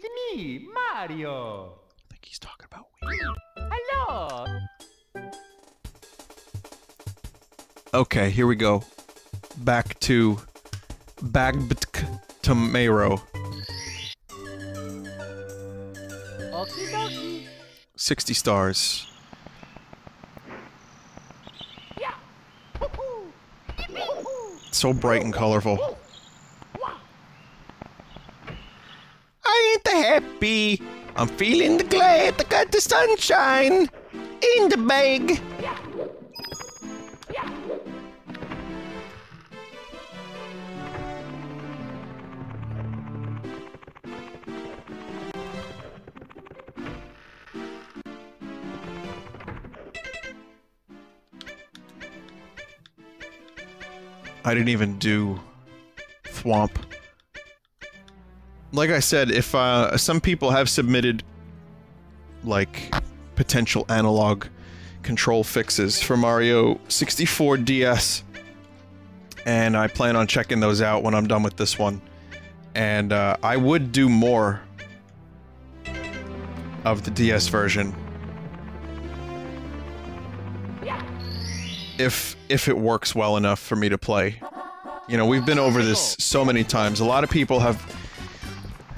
It's me, Mario. I think he's talking about Wii. Hello. Okay, here we go. Back to Bagbtk. Okie dokie. 60 stars. Yeah. So bright and colorful. I ain't the happy. I'm feeling the glad. I got the sunshine in the bag. I didn't even do Thwomp. Like I said, if uh, some people have submitted like potential analog control fixes for Mario 64 DS, and I plan on checking those out when I'm done with this one. And uh, I would do more of the DS version if if it works well enough for me to play. You know, we've been over this so many times. A lot of people have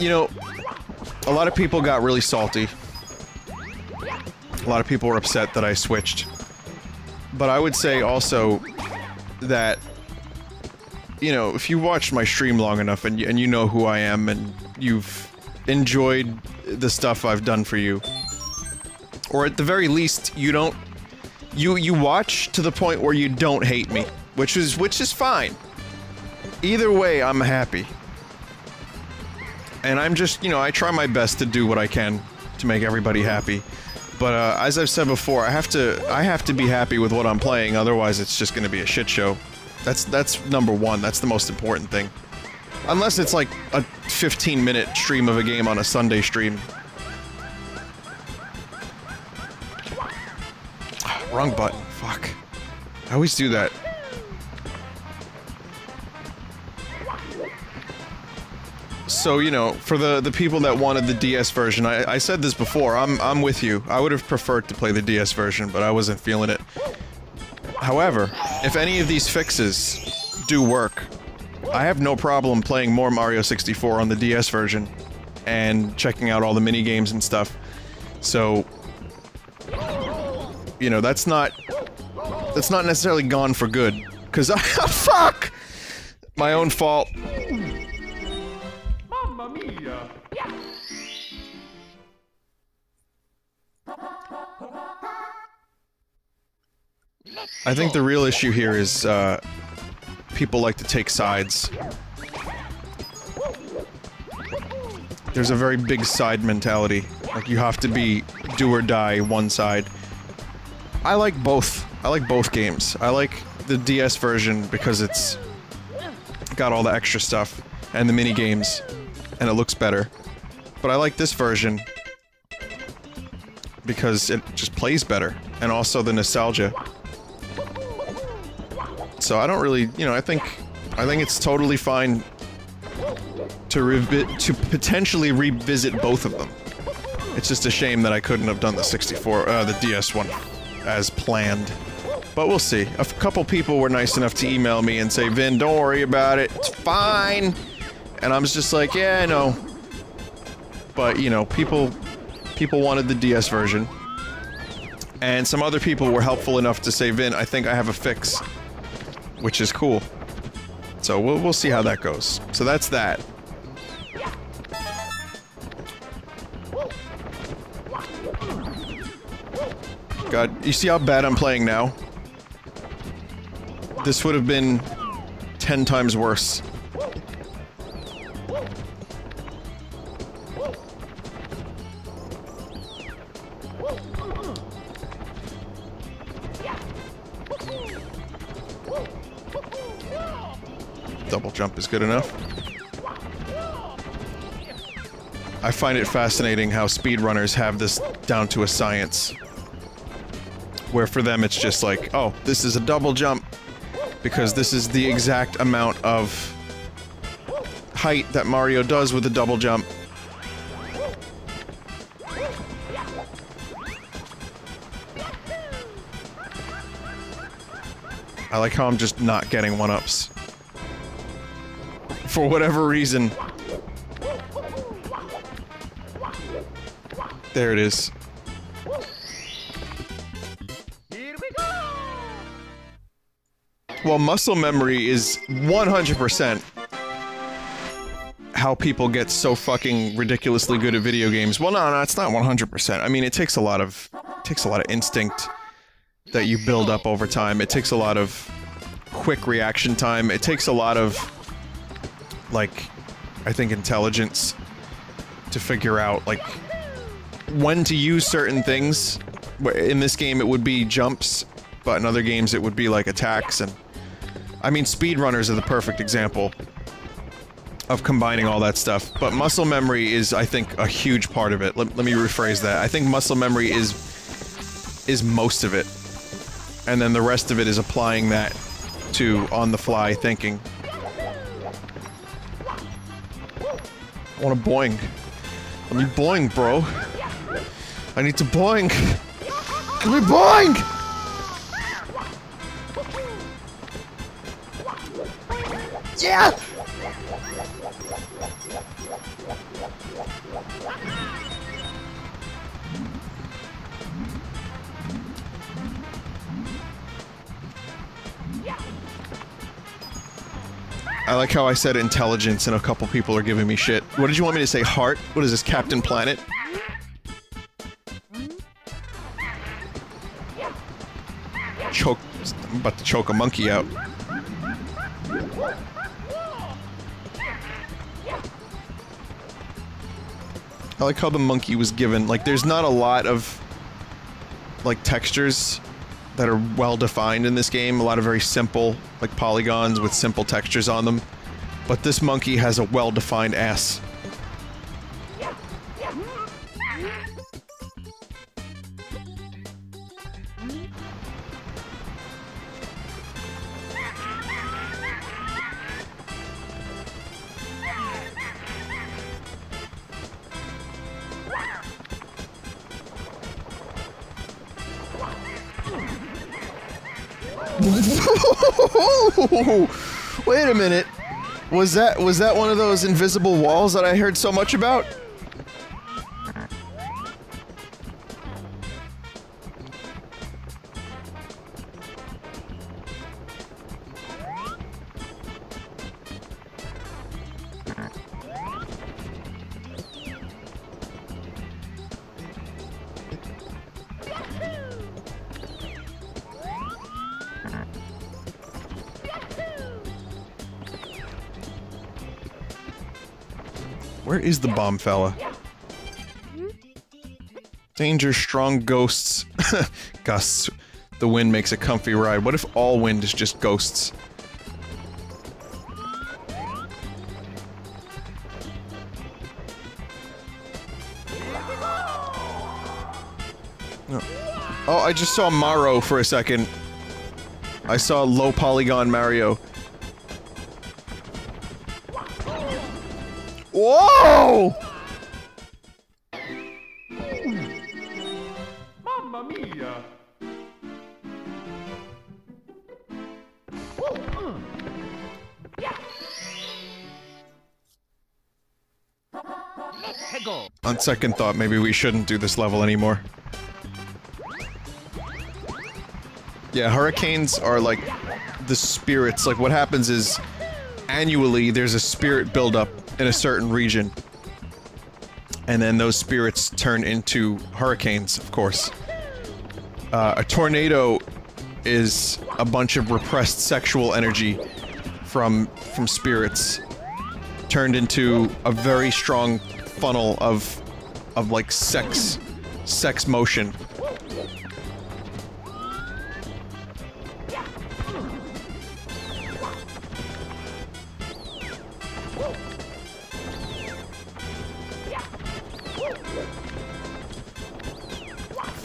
you know, a lot of people got really salty. A lot of people were upset that I switched. But I would say also that you know, if you watched my stream long enough and, and you know who I am and you've enjoyed the stuff I've done for you, or at the very least, you don't you you watch to the point where you don't hate me, which is which is fine. Either way, I'm happy. And I'm just, you know, I try my best to do what I can to make everybody happy. But uh, as I've said before, I have to I have to be happy with what I'm playing, otherwise it's just going to be a shit show. That's that's number 1. That's the most important thing. Unless it's like a 15 minute stream of a game on a Sunday stream. Wrong button. Fuck. I always do that. So, you know, for the, the people that wanted the DS version, I, I said this before, I'm, I'm with you. I would have preferred to play the DS version, but I wasn't feeling it. However, if any of these fixes do work, I have no problem playing more Mario 64 on the DS version and checking out all the mini games and stuff. So, you know, that's not that's not necessarily gone for good. Cause I fuck my own fault. I think the real issue here is uh, people like to take sides. There's a very big side mentality. Like you have to be do or die one side. I like both. I like both games. I like the DS version because it's got all the extra stuff and the mini games and it looks better. But I like this version because it just plays better and also the nostalgia. So I don't really, you know, I think I think it's totally fine to revi to potentially revisit both of them. It's just a shame that I couldn't have done the 64 uh, the DS one as planned. But we'll see. A couple people were nice enough to email me and say, "Vin, don't worry about it. It's fine." And I was just like, "Yeah, I know." But, you know, people people wanted the DS version. And some other people were helpful enough to say, "Vin, I think I have a fix." Which is cool. So we'll we'll see how that goes. So that's that. God, you see how bad I'm playing now? This would have been 10 times worse. jump is good enough. I find it fascinating how speedrunners have this down to a science. Where for them it's just like, oh, this is a double jump, because this is the exact amount of height that Mario does with a double jump. I like how I'm just not getting one-ups. For whatever reason. There it is. Here we go! Well, muscle memory is 100% how people get so fucking ridiculously good at video games. Well, no, no, it's not 100%. I mean, it takes a lot of it takes a lot of instinct that you build up over time. It takes a lot of quick reaction time. It takes a lot of like I think intelligence to figure out like when to use certain things. In this game, it would be jumps, but in other games, it would be like attacks and. I mean, speedrunners are the perfect example of combining all that stuff. But muscle memory is, I think, a huge part of it. Let, let me rephrase that. I think muscle memory is is most of it, and then the rest of it is applying that to on-the-fly thinking. I want to boing. Let me boing, bro. I need to boing. Let me boing! Yeah! I like how I said intelligence and a couple people are giving me shit. What did you want me to say? Heart? What is this, Captain Planet? Choke. I'm about to choke a monkey out. I like how the monkey was given, like, there's not a lot of, like, textures that are well defined in this game. A lot of very simple, like, polygons with simple textures on them. But this monkey has a well defined ass. Minute. Was that was that one of those invisible walls that I heard so much about? Is the bomb fella? Danger, strong ghosts. Gusts. The wind makes a comfy ride. What if all wind is just ghosts? Oh, I just saw Maro for a second. I saw low polygon Mario. On second thought, maybe we shouldn't do this level anymore. Yeah, hurricanes are like the spirits. Like what happens is annually there's a spirit buildup in a certain region. And then those spirits turn into hurricanes, of course. Uh, a tornado is a bunch of repressed sexual energy from from spirits turned into a very strong funnel of of like sex sex motion.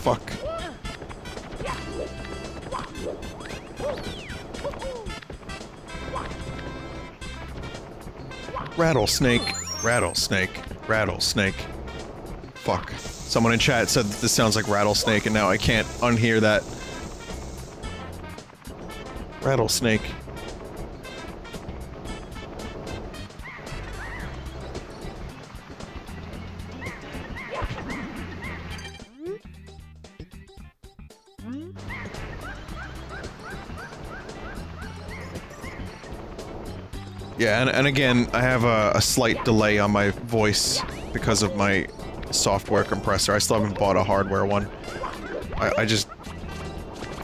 Fuck. Rattlesnake, rattlesnake, rattlesnake. Fuck. Someone in chat said this sounds like rattlesnake, and now I can't unhear that. Rattlesnake. Yeah, and, and again, I have a, a slight delay on my voice because of my software compressor. I still haven't bought a hardware one. I, I just...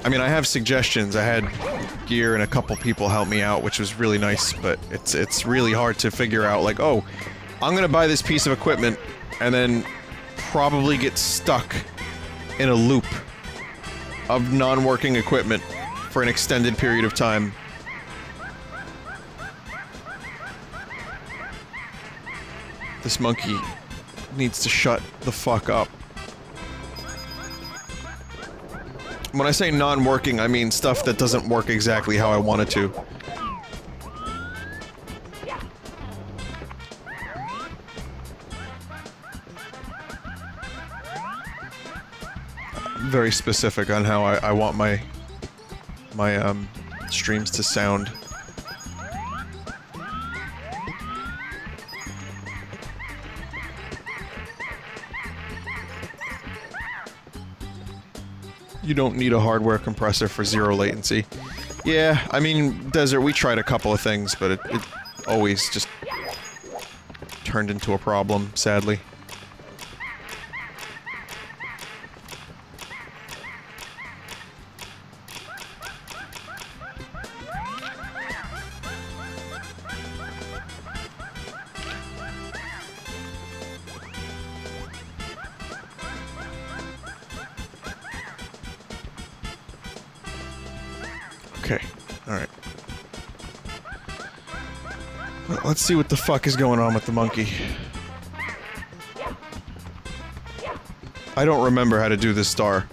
I mean, I have suggestions. I had gear and a couple people help me out, which was really nice, but it's it's really hard to figure out, like, oh, I'm gonna buy this piece of equipment, and then probably get stuck in a loop of non-working equipment for an extended period of time. This monkey needs to shut the fuck up. When I say non-working, I mean stuff that doesn't work exactly how I want it to. Very specific on how I, I want my my um, streams to sound. You don't need a hardware compressor for zero latency. Yeah, I mean, Desert, we tried a couple of things, but it, it always just turned into a problem, sadly. See what the fuck is going on with the monkey. I don't remember how to do this star.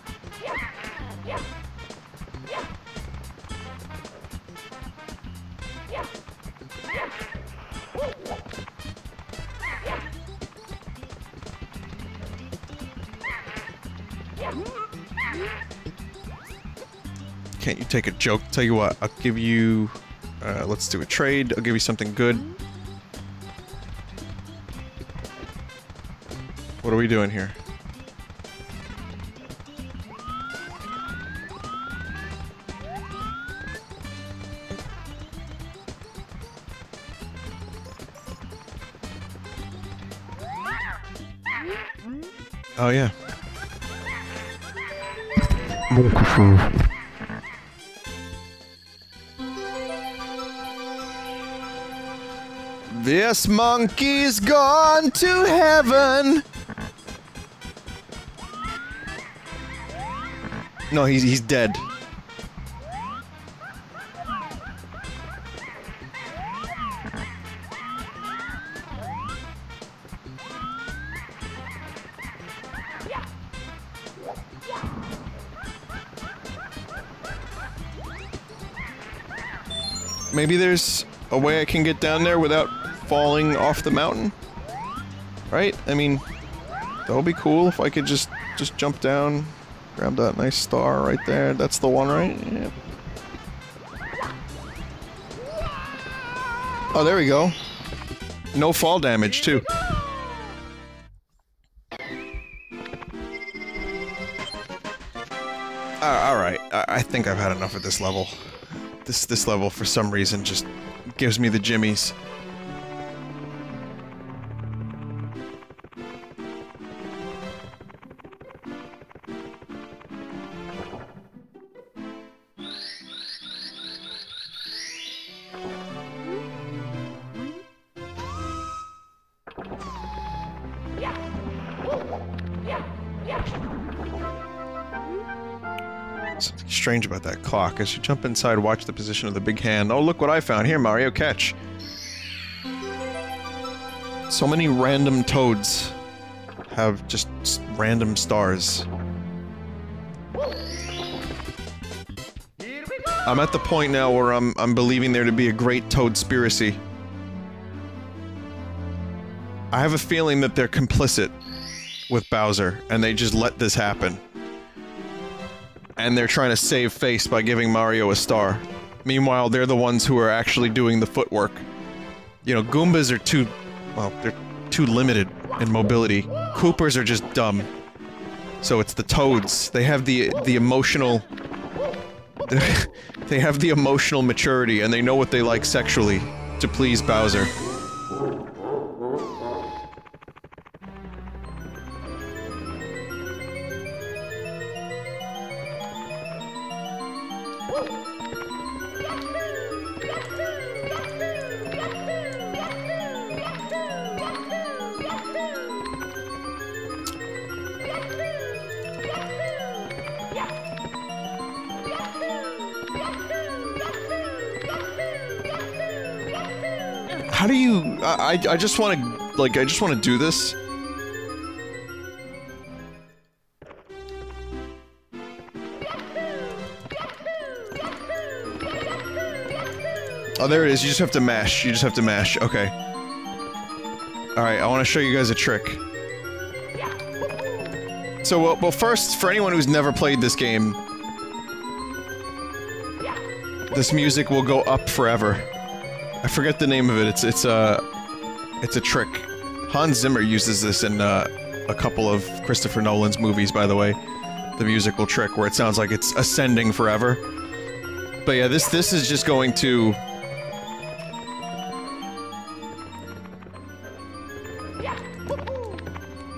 Can't you take a joke? Tell you what, I'll give you... Uh, let's do a trade. I'll give you something good. What are we doing here? Oh yeah. This monkey's gone to heaven. No, he's he's dead. Maybe there's a way I can get down there without falling off the mountain? Right? I mean, that would be cool if I could just just jump down, grab that nice star right there. That's the one, right? Yeah. Oh, there we go. No fall damage, too. Uh, Alright, I, I think I've had enough of this level. This, this level, for some reason, just gives me the jimmies. Strange about that clock. As you jump inside, watch the position of the big hand. Oh, look what I found. Here, Mario, catch. So many random toads have just random stars. I'm at the point now where I'm I'm believing there to be a great toadspiracy. I have a feeling that they're complicit with Bowser, and they just let this happen. And they're trying to save face by giving Mario a star. Meanwhile, they're the ones who are actually doing the footwork. You know, Goombas are too, well, they're too limited in mobility. Koopas are just dumb. So it's the Toads. They have the the emotional. they have the emotional maturity, and they know what they like sexually to please Bowser. I just want to like I just want to do this. Oh, there it is. You just have to mash. You just have to mash. Okay. Alright, I want to show you guys a trick. So, well, well, first, for anyone who's never played this game, this music will go up forever. I forget the name of it. It's it's a it's a trick. Hans Zimmer uses this in uh, a couple of Christopher Nolan's movies, by the way. The musical trick where it sounds like it's ascending forever. But yeah, this this is just going to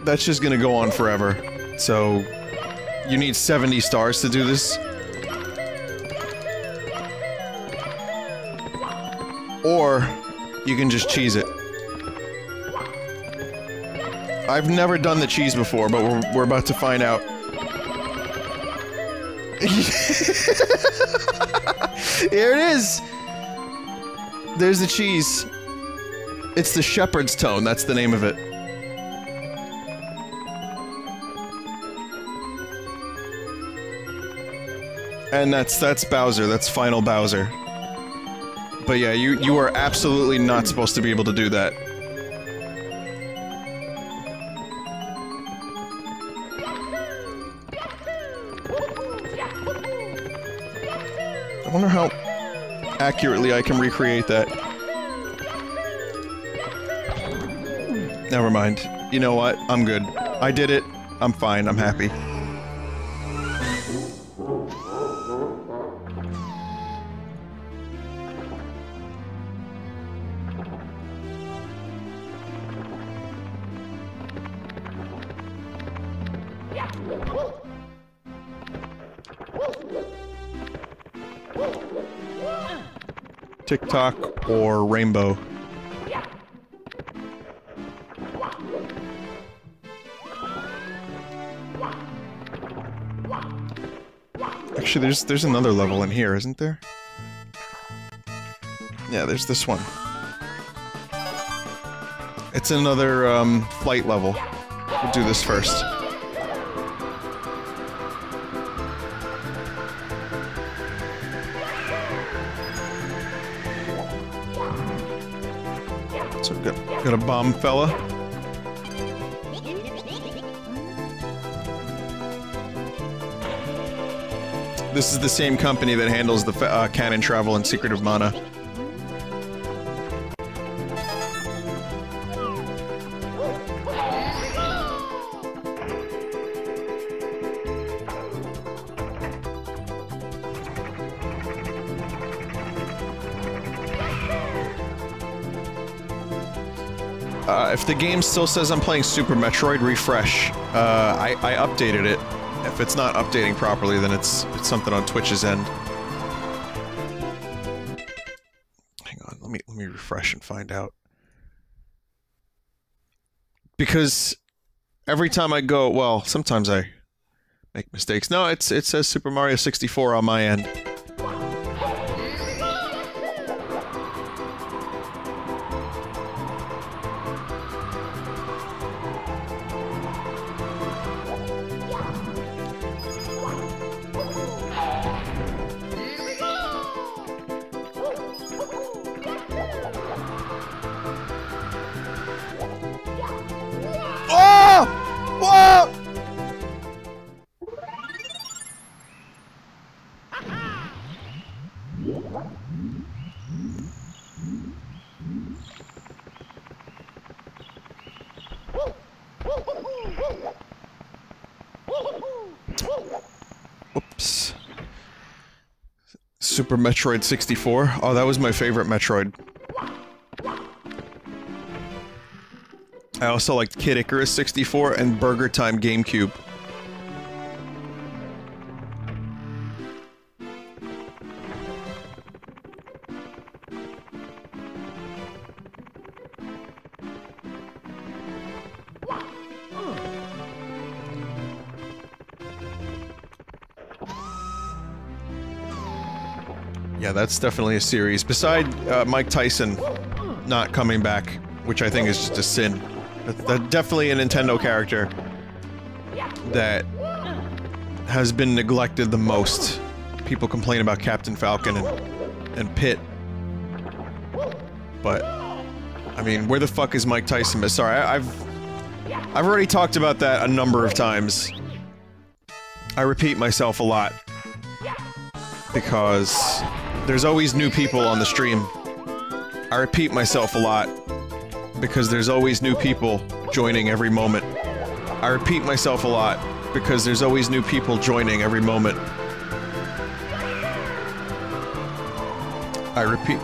That's just gonna go on forever. So you need 70 stars to do this. Or you can just cheese it. I've never done the cheese before, but we're, we're about to find out. Here it is! There's the cheese. It's the Shepard's tone, that's the name of it. And that's that's Bowser, that's final Bowser. But yeah, you you are absolutely not supposed to be able to do that. Accurately I can recreate that. Never mind. You know what? I'm good. I did it. I'm fine. I'm happy. Tick Tock or Rainbow. Actually, there's there's another level in here, isn't there? Yeah, there's this one. It's another um, flight level. We'll do this first. Got got a bomb fella. This is the same company that handles the uh, cannon travel and Secret of Mana. The game still says I'm playing Super Metroid, refresh. Uh, I, I updated it. If it's not updating properly, then it's it's something on Twitch's end. Hang on, let me let me refresh and find out. Because every time I go, well, sometimes I make mistakes. No, it's it says Super Mario 64 on my end. Super Metroid 64. Oh, that was my favorite Metroid. I also liked Kid Icarus 64 and Burger Time GameCube. That's definitely a series. Beside uh, Mike Tyson not coming back, which I think is just a sin. Definitely a Nintendo character that has been neglected the most. People complain about Captain Falcon and, and Pit. But, I mean, where the fuck is Mike Tyson? Sorry, I, I've I've already talked about that a number of times. I repeat myself a lot because there's always new people on the stream. I repeat myself a lot because there's always new people joining every moment. I repeat myself a lot because there's always new people joining every moment. I repeat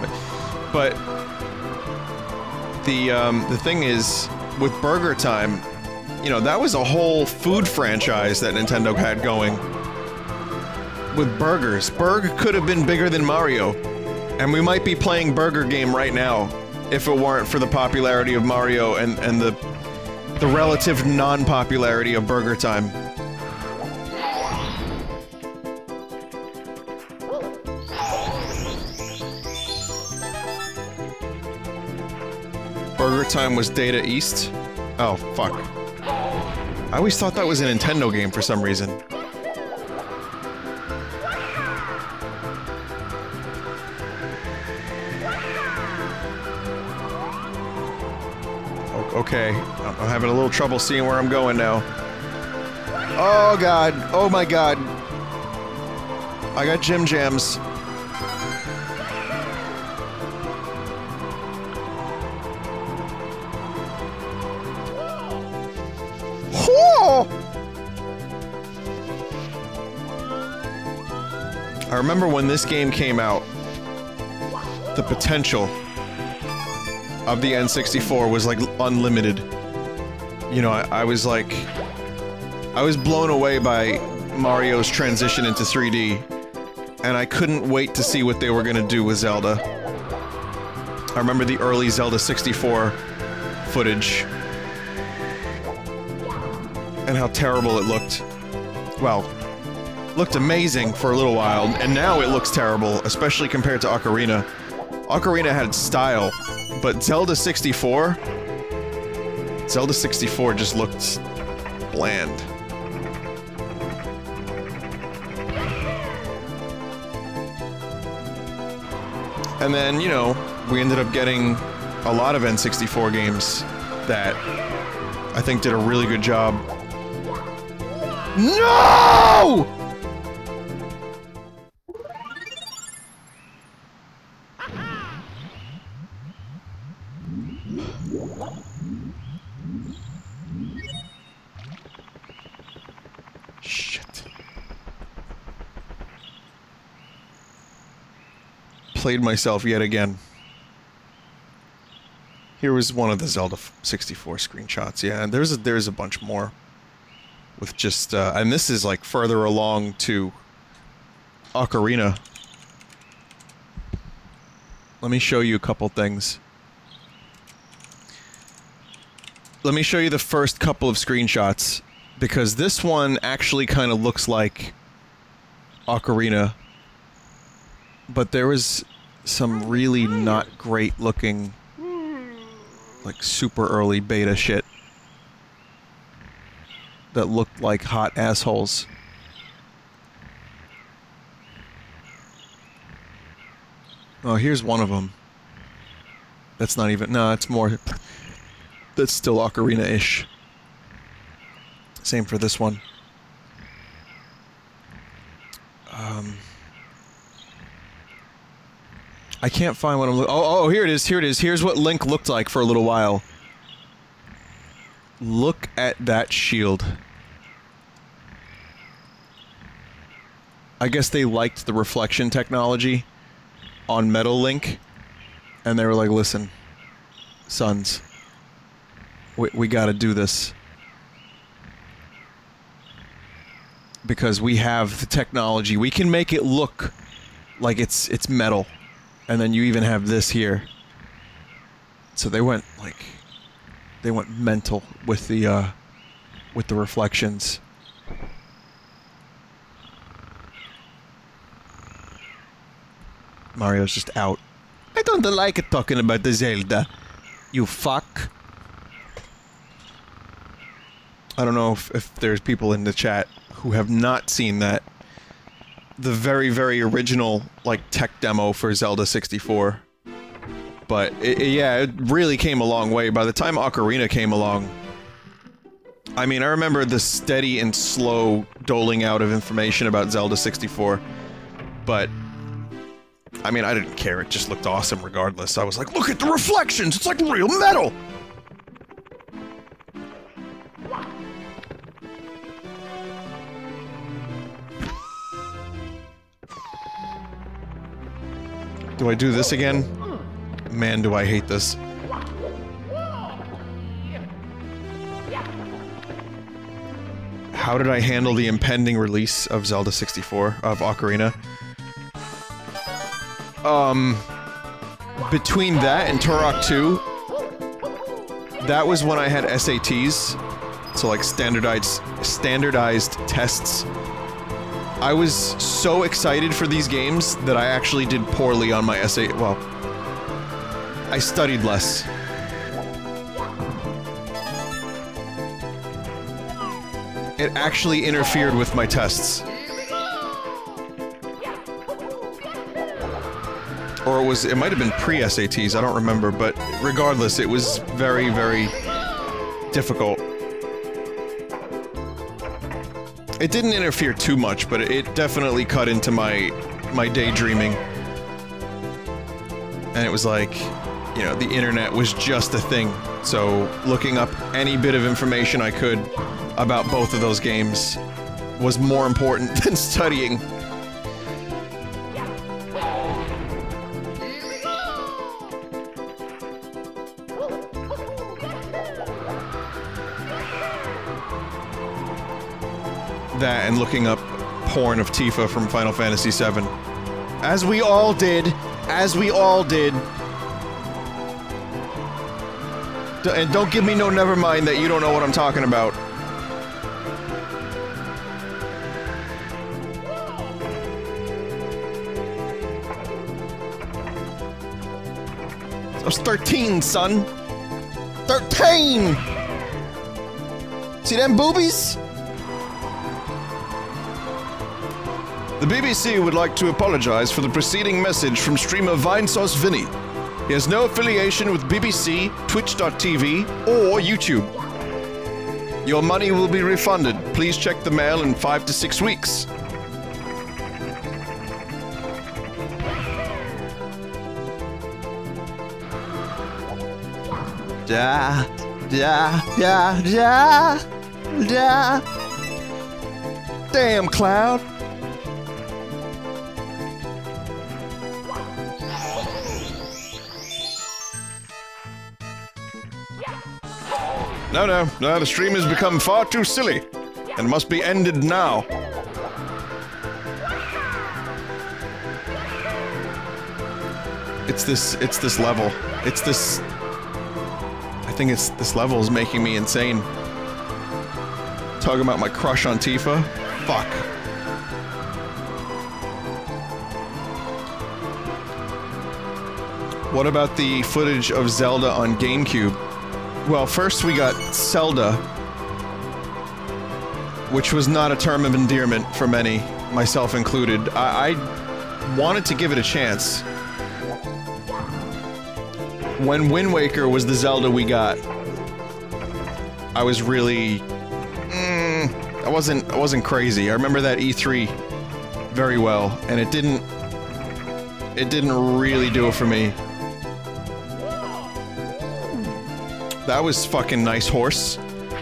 but the um, the thing is with Burger Time, you know that was a whole food franchise that Nintendo had going with burgers. Burg could have been bigger than Mario, and we might be playing Burger Game right now if it weren't for the popularity of Mario and and the the relative non-popularity of Burger Time. Burger Time was Data East? Oh, fuck. I always thought that was a Nintendo game for some reason. Okay, I'm having a little trouble seeing where I'm going now. Oh god, oh my god. I got Jim Jams. I remember when this game came out, the potential of the N64 was like unlimited. You know, I, I was like, I was blown away by Mario's transition into 3D, and I couldn't wait to see what they were gonna do with Zelda. I remember the early Zelda 64 footage and how terrible it looked. Well, looked amazing for a little while, and now it looks terrible, especially compared to Ocarina. Ocarina had style, but Zelda 64? Zelda 64 just looked bland. And then, you know, we ended up getting a lot of N64 games that I think did a really good job. No! Played myself yet again. Here was one of the Zelda 64 screenshots. Yeah, and there's a, there's a bunch more with just uh, and this is like further along to Ocarina. Let me show you a couple things. Let me show you the first couple of screenshots because this one actually kind of looks like Ocarina but there was some really not great looking like super early beta shit that looked like hot assholes. Oh, here's one of them. That's not even. No, it's more. That's still Ocarina ish. Same for this one. Um. I can't find what I'm. Lo- oh, oh, here it is. Here it is. Here's what Link looked like for a little while. Look at that shield. I guess they liked the reflection technology on Metal Link, and they were like, "Listen, sons, we we got to do this because we have the technology. We can make it look like it's it's metal, and then you even have this here." So they went like they went mental with the uh, with the reflections. Mario's just out. I don't like it talking about the Zelda. You fuck. I don't know if, if there's people in the chat who have not seen that. The very, very original, like, tech demo for Zelda 64. But, it, it- yeah, it really came a long way. By the time Ocarina came along, I mean, I remember the steady and slow doling out of information about Zelda 64. But I mean, I didn't care. It just looked awesome regardless. I was like, look at the reflections! It's like real metal! Do I do this again? Man, do I hate this. How did I handle the impending release of Zelda 64, of Ocarina? Um, between that and Turok 2, that was when I had SATs, so like standardized standardized tests. I was so excited for these games that I actually did poorly on my essay. Well, I studied less. It actually interfered with my tests. or it was it might have been pre-SATs, I don't remember, but regardless, it was very very difficult. It didn't interfere too much, but it definitely cut into my my daydreaming. And it was like, you know, the internet was just a thing. So, looking up any bit of information I could about both of those games was more important than studying. And looking up porn of Tifa from Final Fantasy VII. As we all did. As we all did. D- and don't give me no never mind that you don't know what I'm talking about. I was 13, son. 13! See them boobies? The BBC would like to apologize for the preceding message from streamer Vinesauce Vinny. He has no affiliation with BBC, Twitch.tv, or YouTube. Your money will be refunded. Please check the mail in five to six weeks. Da, da, da, da, da. Damn, Cloud. No, no, no, the stream has become far too silly and must be ended now. It's this, it's this level. It's this. I think it's this level is making me insane. Talking about my crush on Tifa? Fuck. What about the footage of Zelda on GameCube? Well, first we got Zelda, which was not a term of endearment for many, myself included. I, I wanted to give it a chance. When Wind Waker was the Zelda we got, I was really, mm, I wasn't, I wasn't crazy. I remember that E3 very well, and it didn't, it didn't really do it for me. That was fucking nice horse.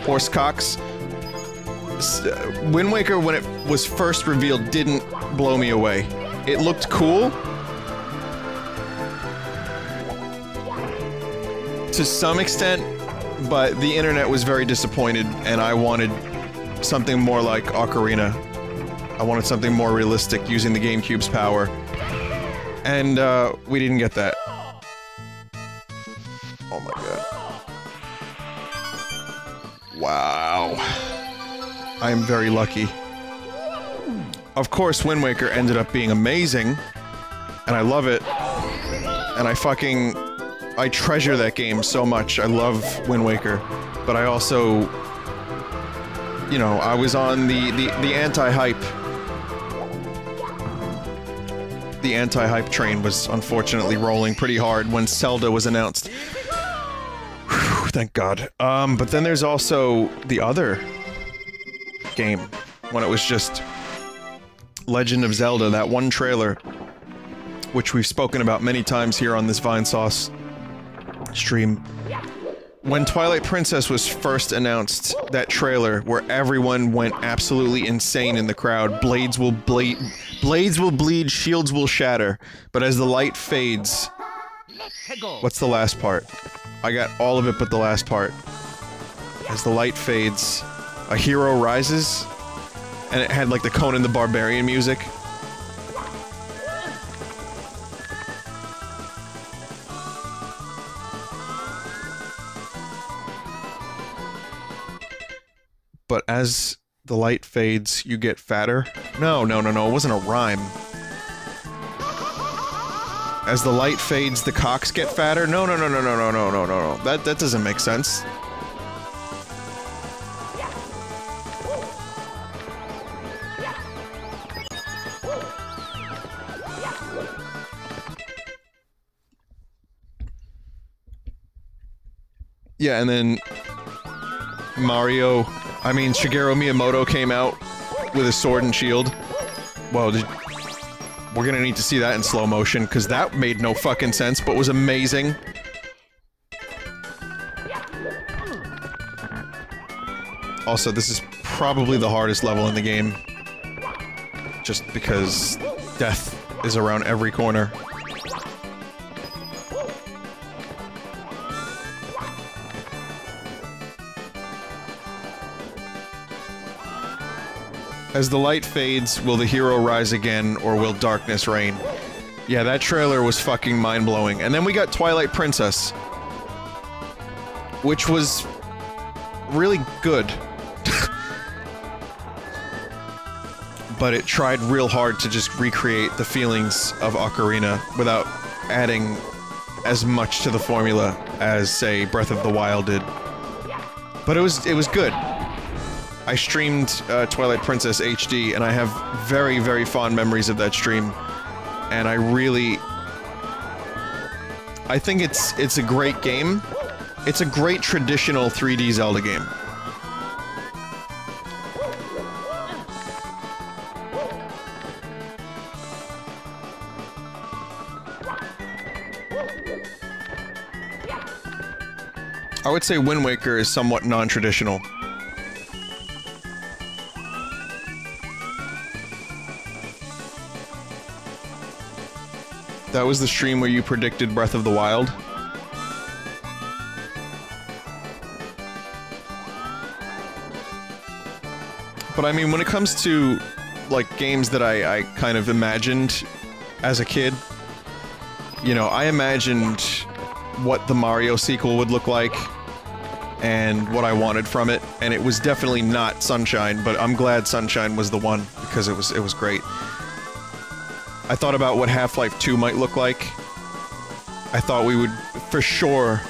Horse cocks. uh, Wind Waker, when it was first revealed, didn't blow me away. It looked cool. To some extent, but the internet was very disappointed, and I wanted something more like Ocarina. I wanted something more realistic using the GameCube's power. And, uh, we didn't get that. Wow. I am very lucky. Of course, Wind Waker ended up being amazing, and I love it. And I fucking... I treasure that game so much. I love Wind Waker. But I also... You know, I was on the, the, the anti-hype. The anti-hype train was unfortunately rolling pretty hard when Zelda was announced. Thank God. Um, but then there's also the other game when it was just Legend of Zelda, that one trailer, which we've spoken about many times here on this Vinesauce stream. When Twilight Princess was first announced, that trailer where everyone went absolutely insane in the crowd, blades will bleed, blades will bleed, shields will shatter, but as the light fades, what's the last part? I got all of it but the last part. As the light fades, a hero rises, and it had like the Conan the Barbarian music. But as the light fades, you get fatter. No, no, no, no, it wasn't a rhyme. As the light fades, the cocks get fatter? No, no, no, no, no, no, no, no, no, no. That, that doesn't make sense. Yeah, and then Mario, I mean Shigeru Miyamoto came out with a sword and shield. Whoa, did, we're gonna need to see that in slow motion, because that made no fucking sense, but was amazing. Also, this is probably the hardest level in the game. Just because death is around every corner. As the light fades, will the hero rise again, or will darkness reign? Yeah, that trailer was fucking mind-blowing. And then we got Twilight Princess. Which was... really good. but it tried real hard to just recreate the feelings of Ocarina without adding as much to the formula as, say, Breath of the Wild did. But it was it was good. I streamed uh, Twilight Princess HD, and I have very, very fond memories of that stream. And I really... I think it's it's a great game. It's a great traditional 3D Zelda game. I would say Wind Waker is somewhat non-traditional. That was the stream where you predicted Breath of the Wild. But I mean, when it comes to, like, games that I, I kind of imagined as a kid, you know, I imagined what the Mario sequel would look like and what I wanted from it, and it was definitely not Sunshine, but I'm glad Sunshine was the one because it was it was great. I thought about what Half-Life 2 might look like. I thought we would for sure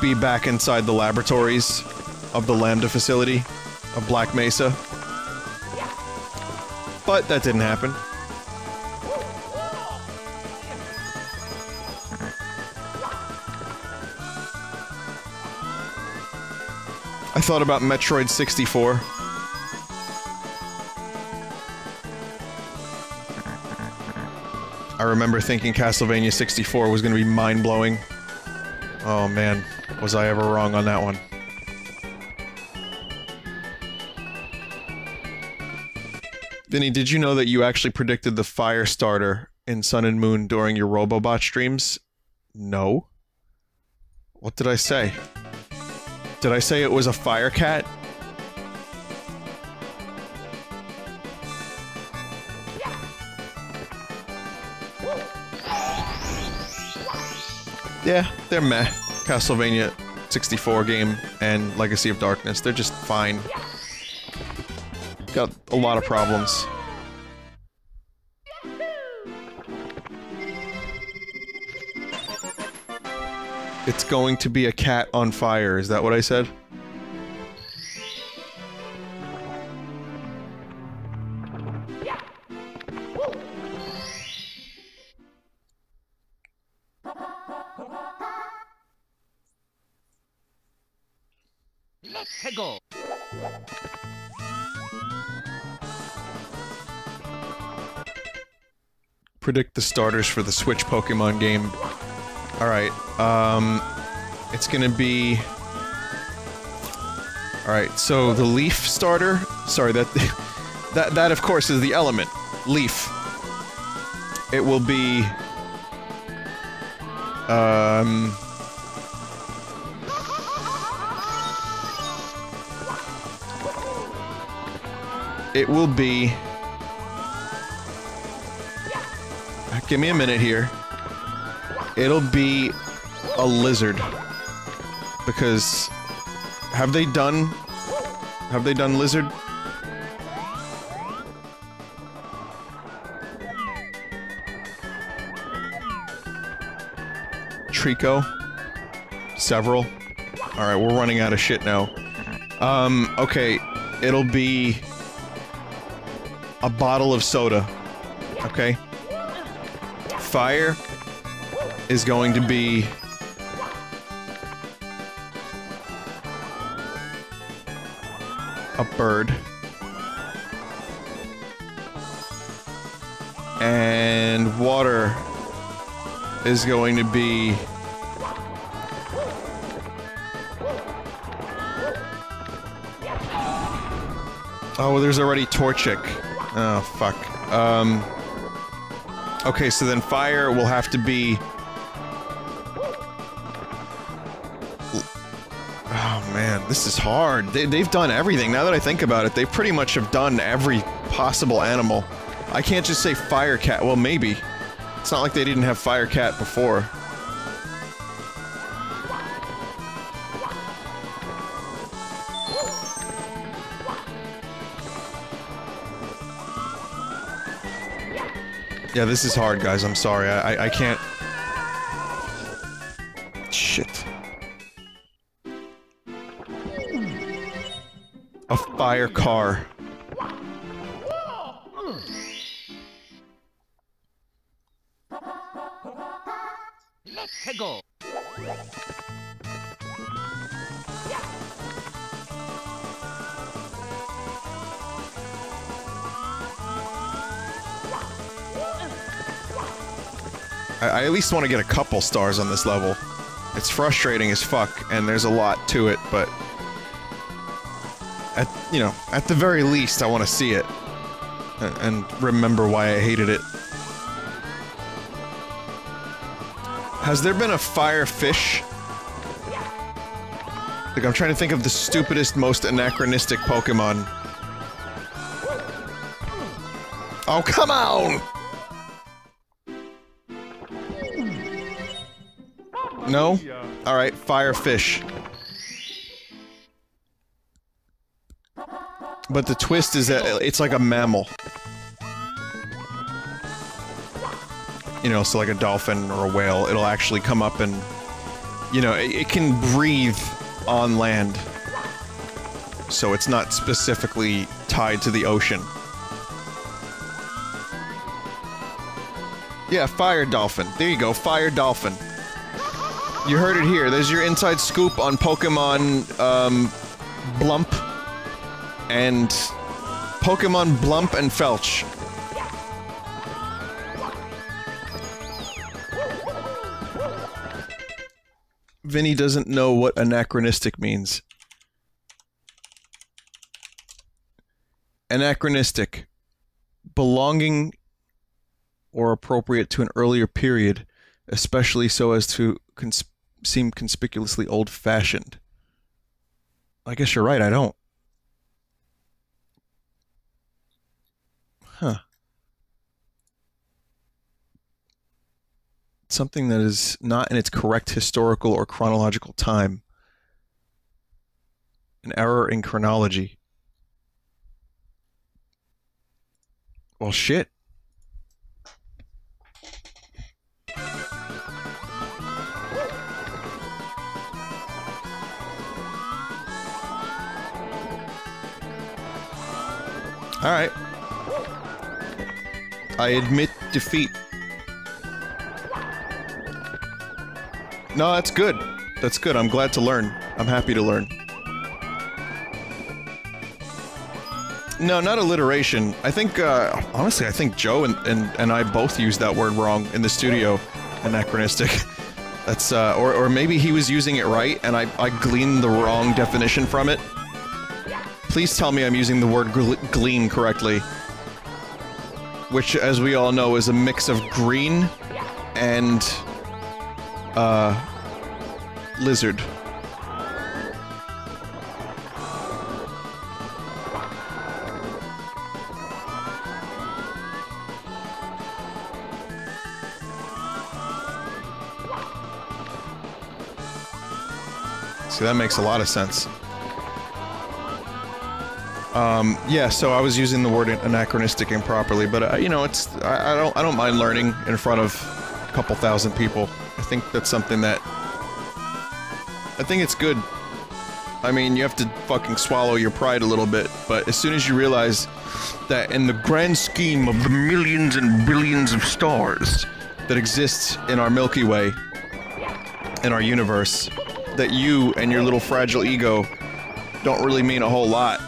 be back inside the laboratories of the Lambda facility of Black Mesa. But that didn't happen. I thought about Metroid 64. I remember thinking Castlevania 64 was going to be mind-blowing. Oh man, was I ever wrong on that one. Vinny, did you know that you actually predicted the fire starter in Sun and Moon during your Robobot streams? No. What did I say? Did I say it was a fire cat? Yeah, they're meh. Castlevania 64 game and Legacy of Darkness, they're just fine. Got a lot of problems. It's going to be a cat on fire, is that what I said? Let's go. Predict the starters for the Switch Pokemon game. Alright, um... It's gonna be... Alright, so the Leaf starter... Sorry, that... that, that of course is the element. Leaf. It will be... Um... It will be... Give me a minute here. It'll be a lizard. Because... Have they done... Have they done lizard? Treecko? Several? Alright, we're running out of shit now. Um, okay. It'll be... A bottle of soda. Okay? Fire is going to be... A bird. Is going to be... Oh, there's already Torchic. Oh, fuck. Um... Okay, so then fire will have to be... Oh man, this is hard. They, they've done everything. Now that I think about it, they pretty much have done every possible animal. I can't just say fire cat. Well, maybe. It's not like they didn't have fire cat before. Yeah, this is hard, guys. I'm sorry. I, I, I can't... Shit. A fire car. Least want to get a couple stars on this level. It's frustrating as fuck, and there's a lot to it, but... At, you know, at the very least, I want to see it. And, and remember why I hated it. Has there been a fire fish? Like, I'm trying to think of the stupidest, most anachronistic Pokemon. Oh, come on! No? Alright, firefish. But the twist is that it's like a mammal. You know, so like a dolphin or a whale, it'll actually come up and... You know, it, it can breathe on land. So it's not specifically tied to the ocean. Yeah, fire dolphin. There you go, fire dolphin. You heard it here. There's your inside scoop on Pokemon, um, Blump and Pokemon Blump and Felch. Vinny doesn't know what anachronistic means. Anachronistic. belonging or appropriate to an earlier period, especially so as to cons- seem conspicuously old fashioned. I guess you're right, I don't. Huh. Something that is not in its correct historical or chronological time. An error in chronology. Well, shit. All right. I admit defeat. No, that's good. That's good. I'm glad to learn. I'm happy to learn. No, not alliteration. I think, uh, honestly, I think Joe and, and, and I both used that word wrong in the studio. Anachronistic. That's, uh, or, or maybe he was using it right and I, I gleaned the wrong definition from it. Please tell me I'm using the word gl glean correctly. Which, as we all know, is a mix of green and, uh, lizard. See, that makes a lot of sense. Um, yeah, so I was using the word anachronistic improperly, but uh, you know, it's I, I don't I don't mind learning in front of a couple thousand people. I think that's something that I think it's good. I mean, you have to fucking swallow your pride a little bit, but as soon as you realize that in the grand scheme of the millions and billions of stars that exist in our Milky Way, in our universe, that you and your little fragile ego don't really mean a whole lot,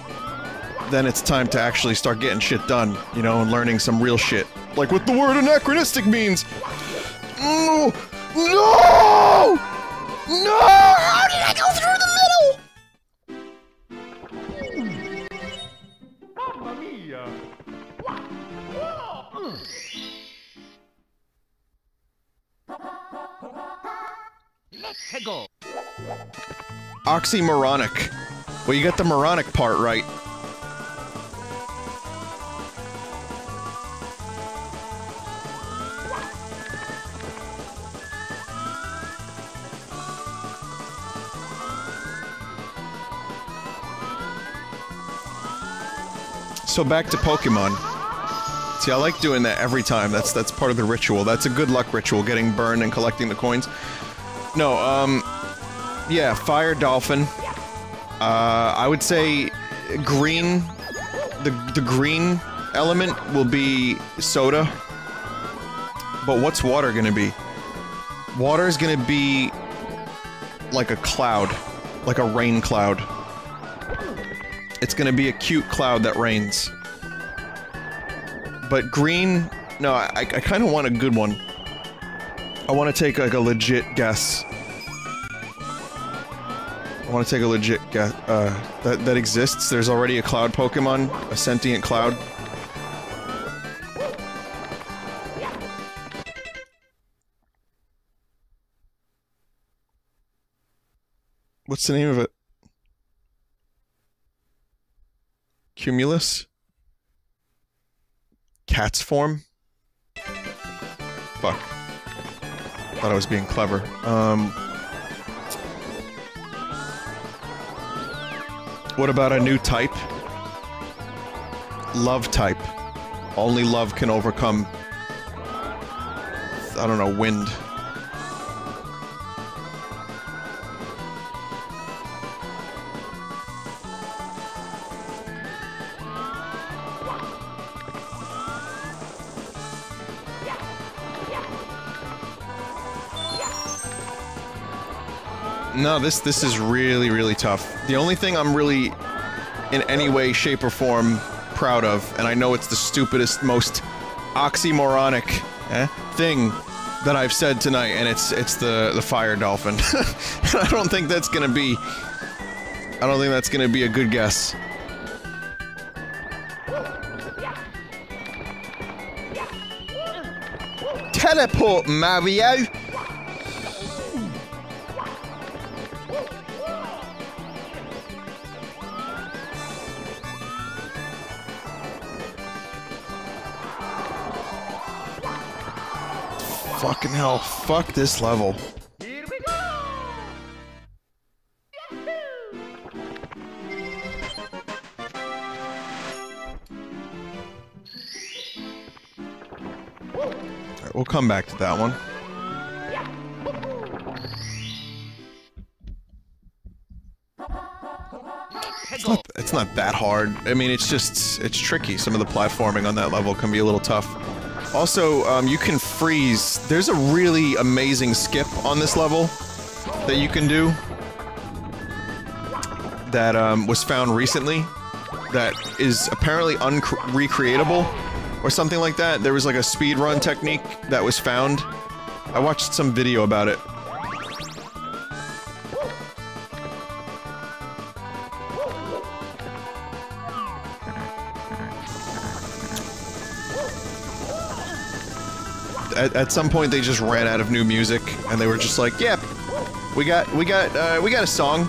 then it's time to actually start getting shit done, you know, and learning some real shit. Like what the word anachronistic means. No! No! No! How did I go through the middle? Mamma mia! Let's go! Oxymoronic. Well, you got the moronic part right. So back to Pokemon. See, I like doing that every time. That's that's part of the ritual. That's a good luck ritual, getting burned and collecting the coins. No, um, yeah, fire dolphin. Uh, I would say green. The the green element will be soda. But what's water gonna be? Water is gonna be like a cloud, like a rain cloud. It's gonna be a cute cloud that rains. But green, no, I, I kind of want a good one. I want to take like a legit guess. I want to take a legit guess. Uh, that that exists. There's already a cloud Pokemon, a sentient cloud. What's the name of it? Cumulus? Castform? Fuck. Thought I was being clever. Um. What about a new type? Love type. Only love can overcome. I don't know, wind. No, this this is really really tough. The only thing I'm really in any way shape or form proud of and I know it's the stupidest most oxymoronic eh, thing that I've said tonight and it's it's the the fire dolphin. I don't think that's to be I don't think that's to be a good guess. teleport, Mario! Fuck this level. Here we go! Alright, we'll come back to that one. It's not, it's not that hard. I mean, it's just, it's tricky. Some of the platforming on that level can be a little tough. Also, um, you can freeze. There's a really amazing skip on this level that you can do that um, was found recently that is apparently unrecreatable or something like that. There was like a speed run technique that was found. I watched some video about it. At, at some point they just ran out of new music and they were just like, "Yep, we got we got uh, we got a song.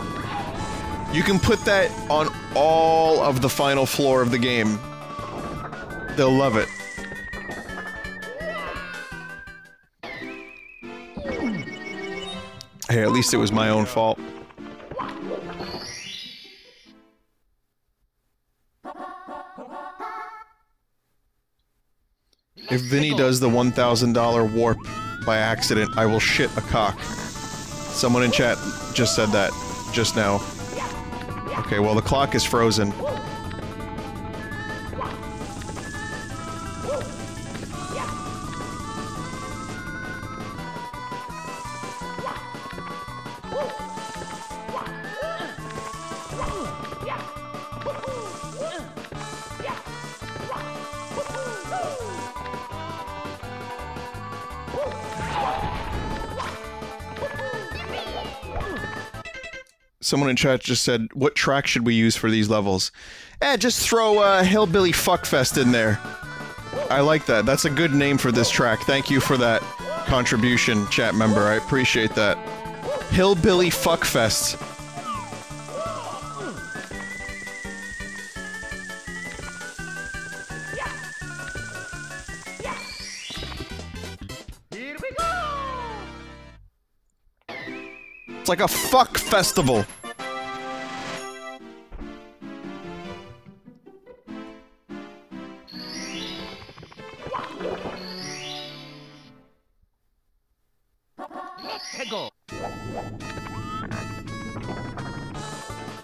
You can put that on all of the final floor of the game. They'll love it." Hey, at least it was my own fault. If Vinny does the $1,000 warp by accident, I will shit a cock. Someone in chat just said that just now. Okay, well the clock is frozen. Someone in chat just said, "What track should we use for these levels?" Eh, just throw uh, "Hillbilly Fuckfest" in there. I like that. That's a good name for this track. Thank you for that contribution, chat member. I appreciate that. Hillbilly Fuckfest. It's like a fuck festival.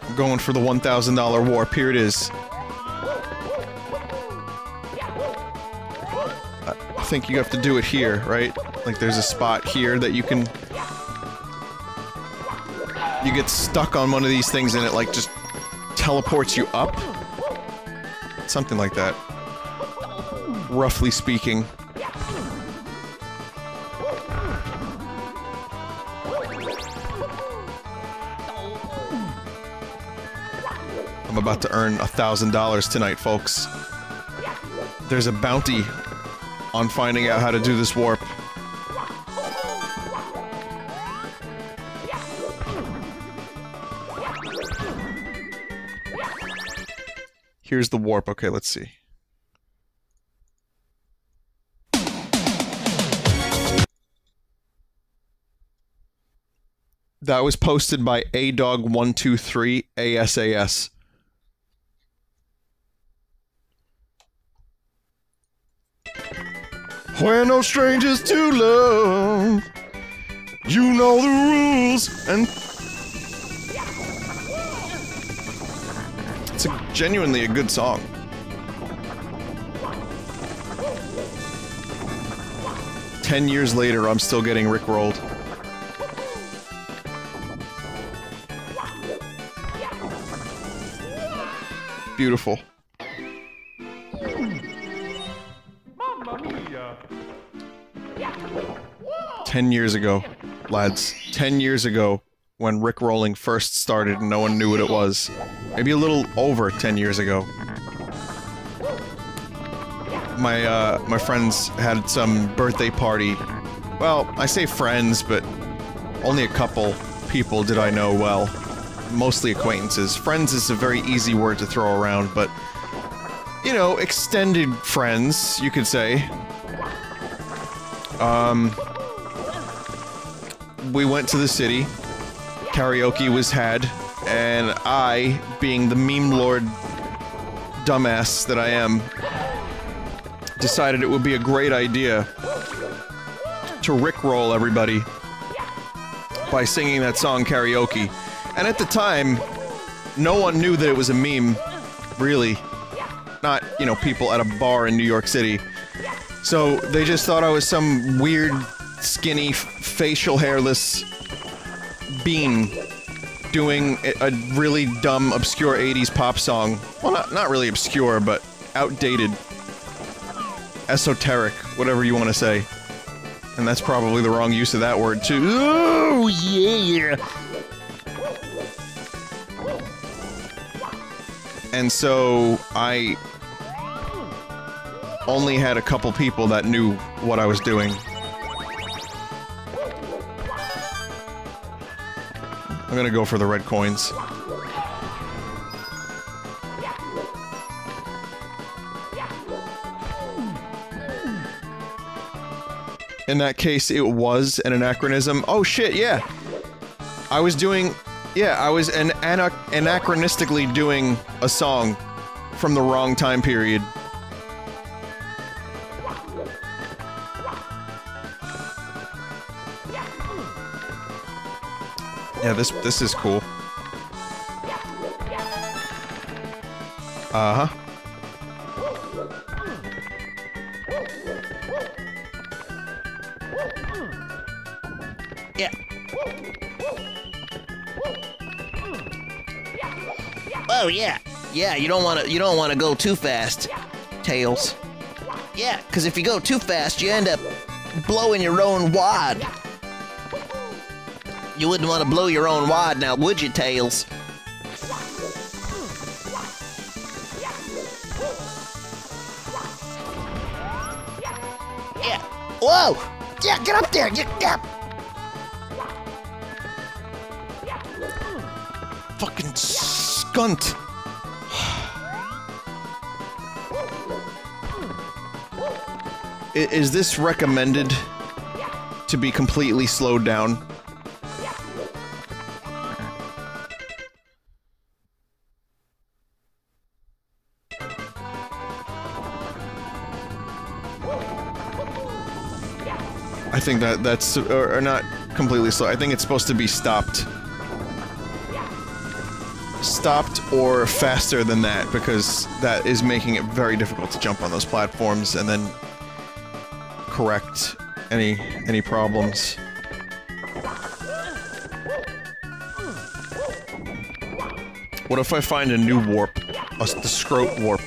I'm going for the $1,000 warp. Here it is. I think you have to do it here, right? Like there's a spot here that you can... You get stuck on one of these things and it like just teleports you up? Something like that. Roughly speaking. I'm about to earn a thousand dollars tonight, folks. There's a bounty on finding out how to do this warp. Here's the warp. Okay, let's see. That was posted by ADOG123 ASAS. We're no strangers to love. You know the rules, and it's a, genuinely a good song. Ten years later, I'm still getting rickrolled. Beautiful. Ten years ago, lads. Ten years ago, when Rickrolling first started and no one knew what it was. Maybe a little over ten years ago. my uh, my friends had some birthday party. Well, I say friends, but only a couple people did I know well. Mostly acquaintances. Friends is a very easy word to throw around, but you know, extended friends, you could say. Um, we went to the city. Karaoke was had, and I, being the meme lord dumbass that I am, decided it would be a great idea to rickroll everybody by singing that song karaoke. And at the time, no one knew that it was a meme, really. Not, you know, people at a bar in New York City. So they just thought I was some weird, skinny, facial hairless bean doing a, really dumb, obscure 80s pop song. Well, not, not really obscure, but outdated. Esoteric, whatever you want to say. And that's probably the wrong use of that word, too. Oh, yeah! And so I only had a couple people that knew what I was doing. I'm gonna go for the red coins. In that case, it was an anachronism. Oh shit, yeah! I was doing... Yeah, I was an ana anachronistically doing a song from the wrong time period. Yeah, this this is cool. Uh-huh. Yeah. Oh yeah, yeah. You don't want to. You don't want to go too fast, Tails. Yeah, because if you go too fast, you end up blowing your own wad. You wouldn't want to blow your own wad now, would you, Tails? Yeah. Whoa! Yeah, get up there! Get, yeah. Fucking skunt. Is this recommended to be completely slowed down? Think that that's or, or not completely slow. I think it's supposed to be stopped. Stopped or faster than that because that is making it very difficult to jump on those platforms and then correct any any problems. What if I find a new warp? A, the scrote warp.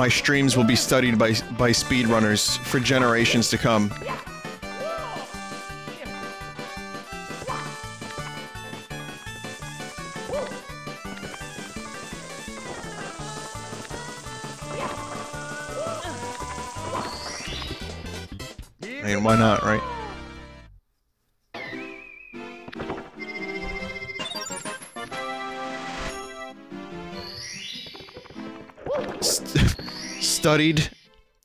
My streams will be studied by by speedrunners for generations to come. Studied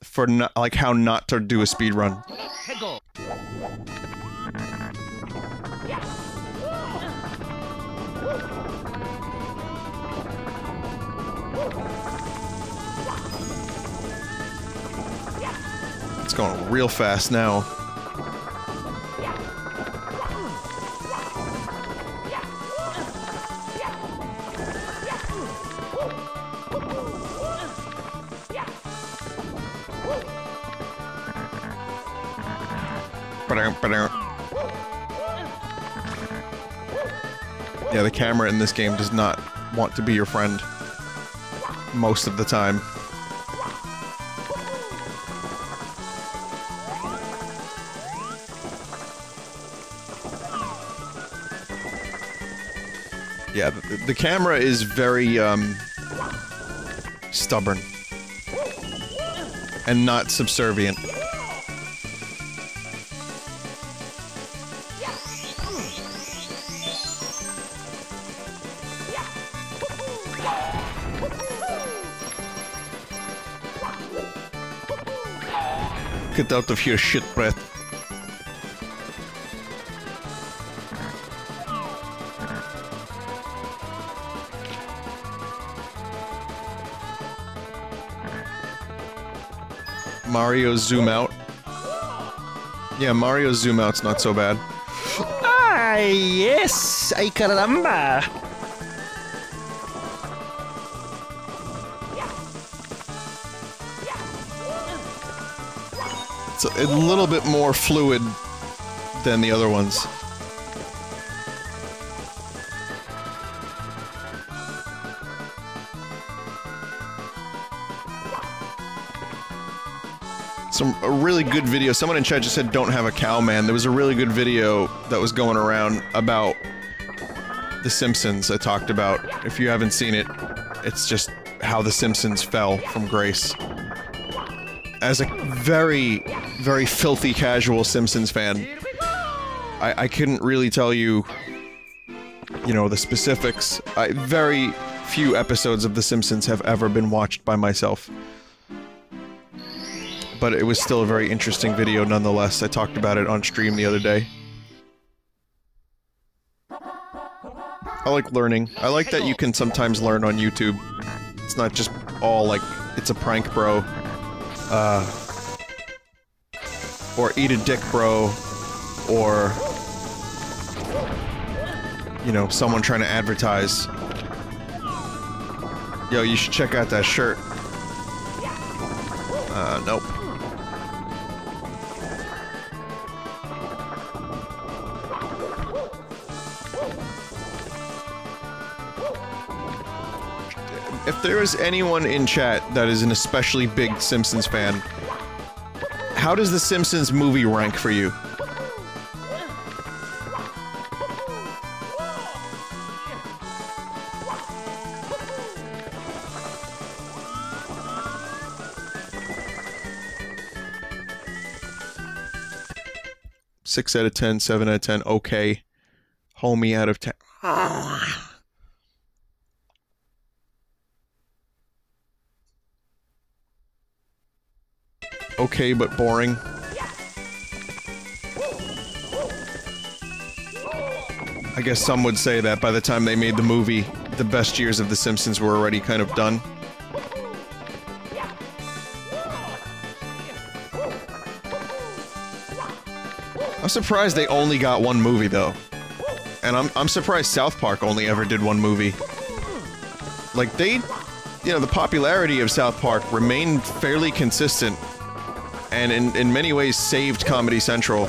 for not, like how not to do a speed run. It's going real fast now. This game does not want to be your friend most of the time. Yeah, the, camera is very um, stubborn and not subservient. Get out of here, shit breath. Mario zoom out. Yeah, Mario zoom out's not so bad. Ah, yes, ay caramba. A, little bit more fluid than the other ones. Some a really good video. Someone in chat just said don't have a cow man. There was a really good video that was going around about The Simpsons I talked about. If you haven't seen it, it's just how The Simpsons fell from grace as a very, very filthy casual Simpsons fan, I, I couldn't really tell you, you know, the specifics. I, very few episodes of The Simpsons have ever been watched by myself. But it was still a very interesting video nonetheless. I talked about it on stream the other day. I like learning. I like that you can sometimes learn on YouTube. It's not just all like, it's a prank, bro uh, or eat a dick bro, or, you know, someone trying to advertise. Yo, you should check out that shirt. Uh, nope. if there is anyone in chat that is an especially big Simpsons fan, how does the Simpsons movie rank for you? Six out of ten, seven out of ten, okay. Homie out of ten. Ah. Okay but boring. I guess some would say that by the time they made the movie, the best years of The Simpsons were already kind of done. I'm surprised they only got one movie, though. And I'm, I'm surprised South Park only ever did one movie. Like, they... You know, the popularity of South Park remained fairly consistent and in, in many ways saved Comedy Central.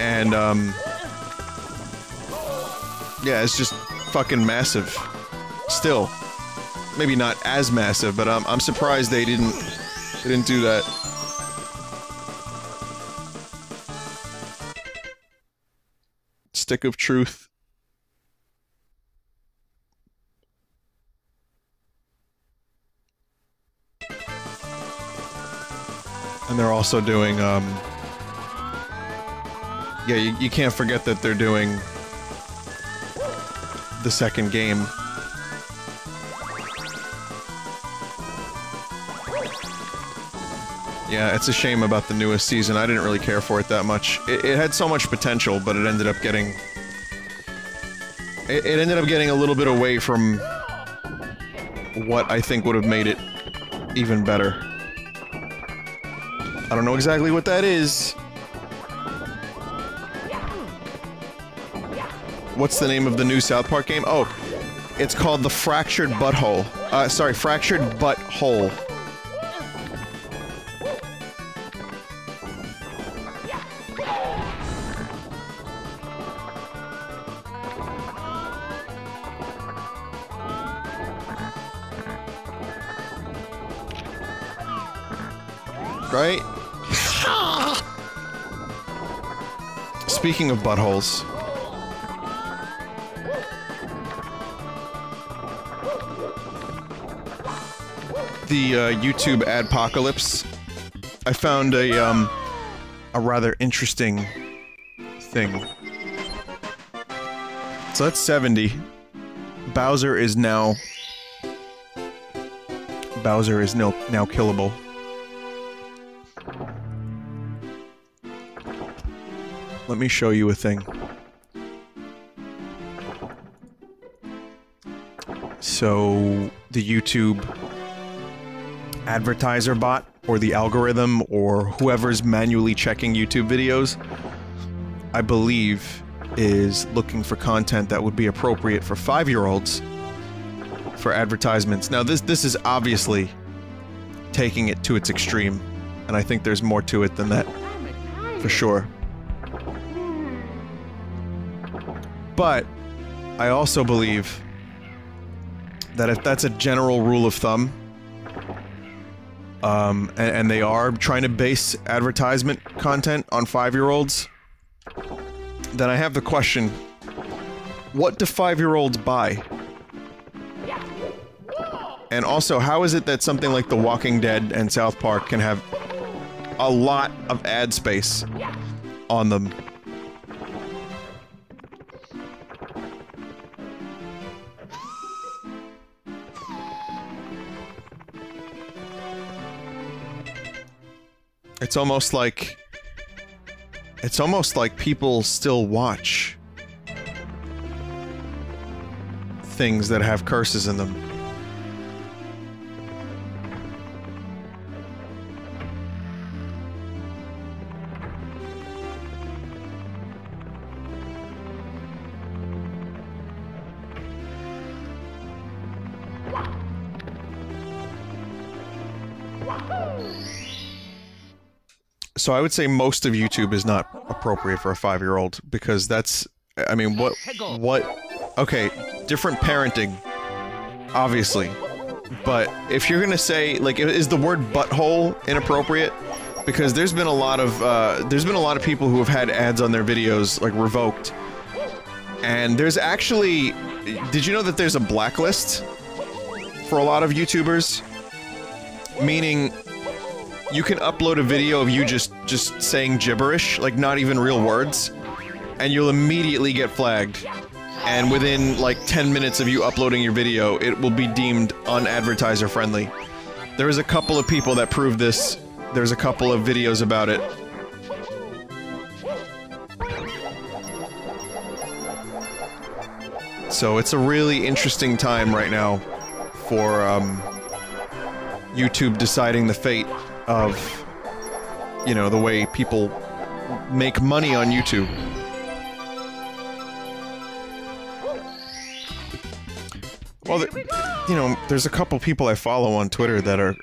And, um... Yeah, it's just fucking massive. Still. Maybe not as massive, but um, I'm surprised they didn't... They didn't do that. Stick of Truth. And they're also doing, um... Yeah, you, you can't forget that they're doing... The second game. Yeah, it's a shame about the newest season. I didn't really care for it that much. It, it had so much potential, but it ended up getting... It, it ended up getting a little bit away from... what I think would have made it even better. I don't know exactly what that is. What's the name of the new South Park game? Oh, it's called The Fractured Butthole. Uh, sorry, Fractured Butthole. Speaking of buttholes. The uh, YouTube adpocalypse, I found a, um, a rather interesting thing. So that's 70. Bowser is now... Bowser is now, now killable. Let me show you a thing. So the YouTube advertiser bot or the algorithm or whoever's manually checking YouTube videos, I believe, is looking for content that would be appropriate for five-year-olds for advertisements. Now, this this is obviously taking it to its extreme, and I think there's more to it than that, for sure. But I also believe that if that's a general rule of thumb, um, and, and they are trying to base advertisement content on five-year-olds, then I have the question, what do five-year-olds buy? And also, how is it that something like The Walking Dead and South Park can have a lot of ad space on them? It's almost like... It's almost like people still watch things that have curses in them. So I would say most of YouTube is not appropriate for a five-year-old because that's, I mean, what, what, okay, different parenting, obviously, but if you're gonna say, like, is the word butthole inappropriate? Because there's been a lot of, uh, there's been a lot of people who have had ads on their videos, like, revoked. And there's actually, did you know that there's a blacklist for a lot of YouTubers? Meaning, you can upload a video of you just just saying gibberish, like not even real words, and you'll immediately get flagged. And within like 10 minutes of you uploading your video, it will be deemed unadvertiser friendly. There is a couple of people that prove this. There's a couple of videos about it. So it's a really interesting time right now for um, YouTube deciding the fate of, you know, the way people make money on YouTube. Well, you know, there's a couple people I follow on Twitter that are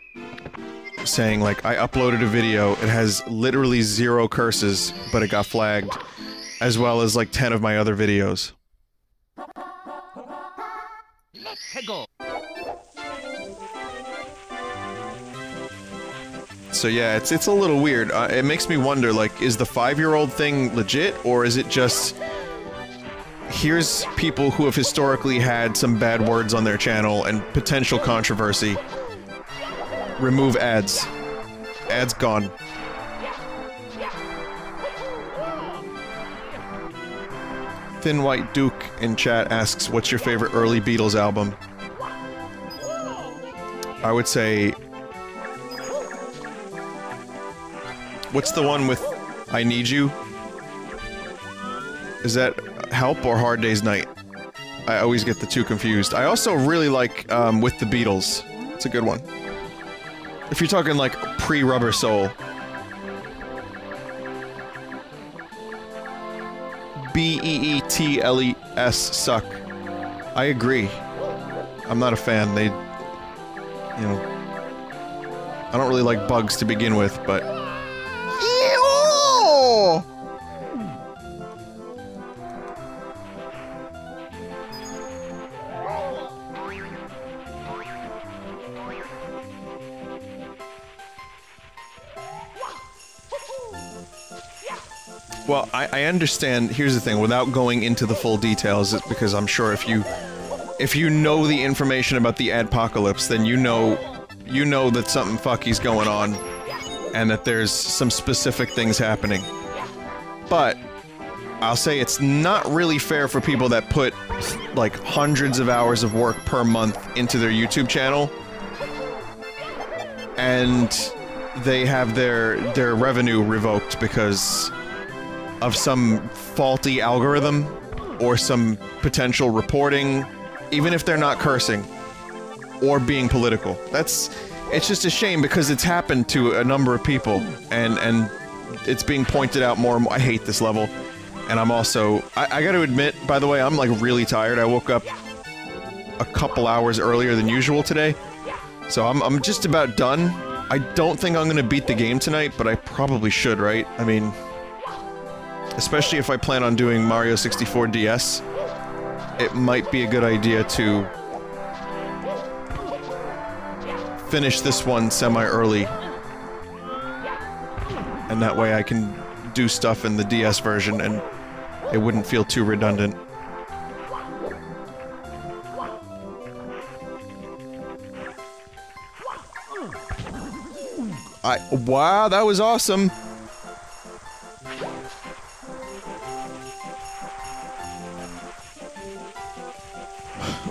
saying, like, I uploaded a video, it has literally zero curses, but it got flagged, as well as, like, 10 of my other videos. So yeah, it's it's a little weird. Uh, it makes me wonder, like, is the five-year-old thing legit, or is it just... Here's people who have historically had some bad words on their channel and potential controversy. Remove ads. Ads gone. Thin White Duke in chat asks, what's your favorite early Beatles album? I would say What's the one with I Need You? Is that Help or Hard Day's Night? I always get the two confused. I also really like um, With the Beatles. It's a good one. If you're talking like pre-Rubber Soul. B-E-E-T-L-E-S suck. I agree. I'm not a fan. They, you know, I don't really like bugs to begin with, but Well, I, I understand. Here's the thing. Without going into the full details, because I'm sure if you if you know the information about the adpocalypse, then you know you know that something fucky's going on and that there's some specific things happening. But I'll say it's not really fair for people that put like hundreds of hours of work per month into their YouTube channel and they have their their revenue revoked because of some faulty algorithm or some potential reporting even if they're not cursing or being political. That's it's just a shame because it's happened to a number of people and and it's being pointed out more and more. I hate this level. And I'm also I, I gotta admit, by the way, I'm like really tired. I woke up a couple hours earlier than usual today. So I'm I'm just about done. I don't think I'm gonna beat the game tonight, but I probably should, right? I mean especially if I plan on doing Mario 64 DS, it might be a good idea to finish this one semi-early. And that way I can do stuff in the DS version and it wouldn't feel too redundant. I- wow, that was awesome!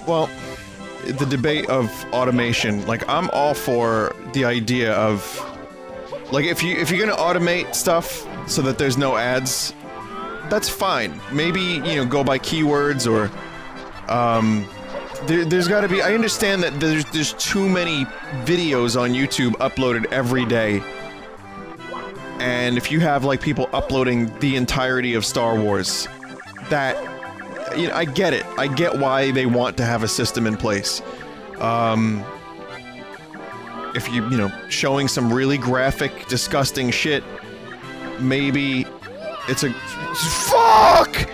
Well, the debate of automation, like I'm all for the idea of like if you if you're to automate stuff so that there's no ads, that's fine. Maybe, you know, go by keywords or um there, there's got to be I understand that there's there's too many videos on YouTube uploaded every day. And if you have like people uploading the entirety of Star Wars, that you know, I get it. I get why they want to have a system in place. Um, if you, you know, showing some really graphic, disgusting shit, maybe it's a fuck.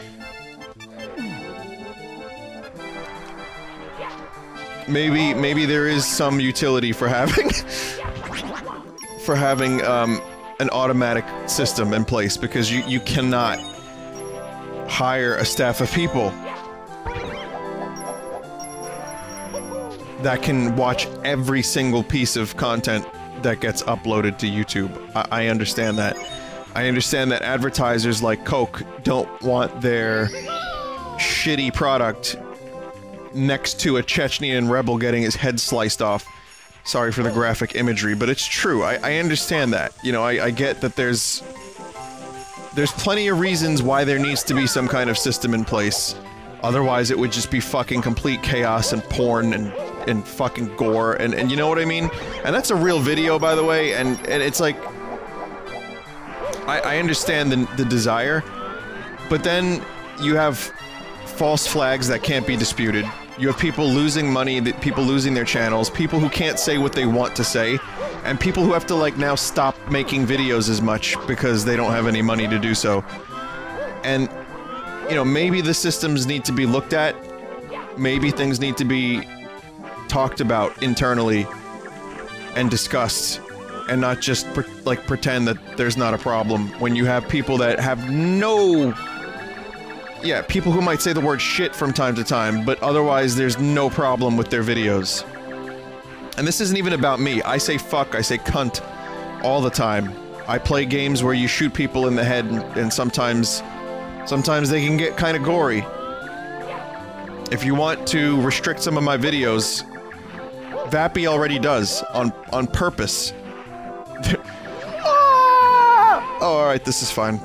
Maybe, maybe there is some utility for having for having um, an automatic system in place because you you cannot hire a staff of people that can watch every single piece of content that gets uploaded to YouTube. I, I understand that. I understand that advertisers like Coke don't want their shitty product next to a Chechnyan rebel getting his head sliced off. Sorry for the graphic imagery, but it's true. I, I understand that. You know, I, I get that there's there's plenty of reasons why there needs to be some kind of system in place. Otherwise, it would just be fucking complete chaos and porn and and fucking gore and and you know what I mean. And that's a real video, by the way. And and it's like, I I understand the the desire, but then you have false flags that can't be disputed. You have people losing money, people losing their channels, people who can't say what they want to say, and people who have to like now stop making videos as much because they don't have any money to do so. And you know, maybe the systems need to be looked at. Maybe things need to be talked about internally and discussed and not just pre like pretend that there's not a problem when you have people that have no yeah, people who might say the word shit from time to time, but otherwise there's no problem with their videos. And this isn't even about me. I say fuck, I say cunt all the time. I play games where you shoot people in the head and, and sometimes sometimes they can get kind of gory. If you want to restrict some of my videos, Vappy already does on on purpose. ah! Oh, all right, this is fine.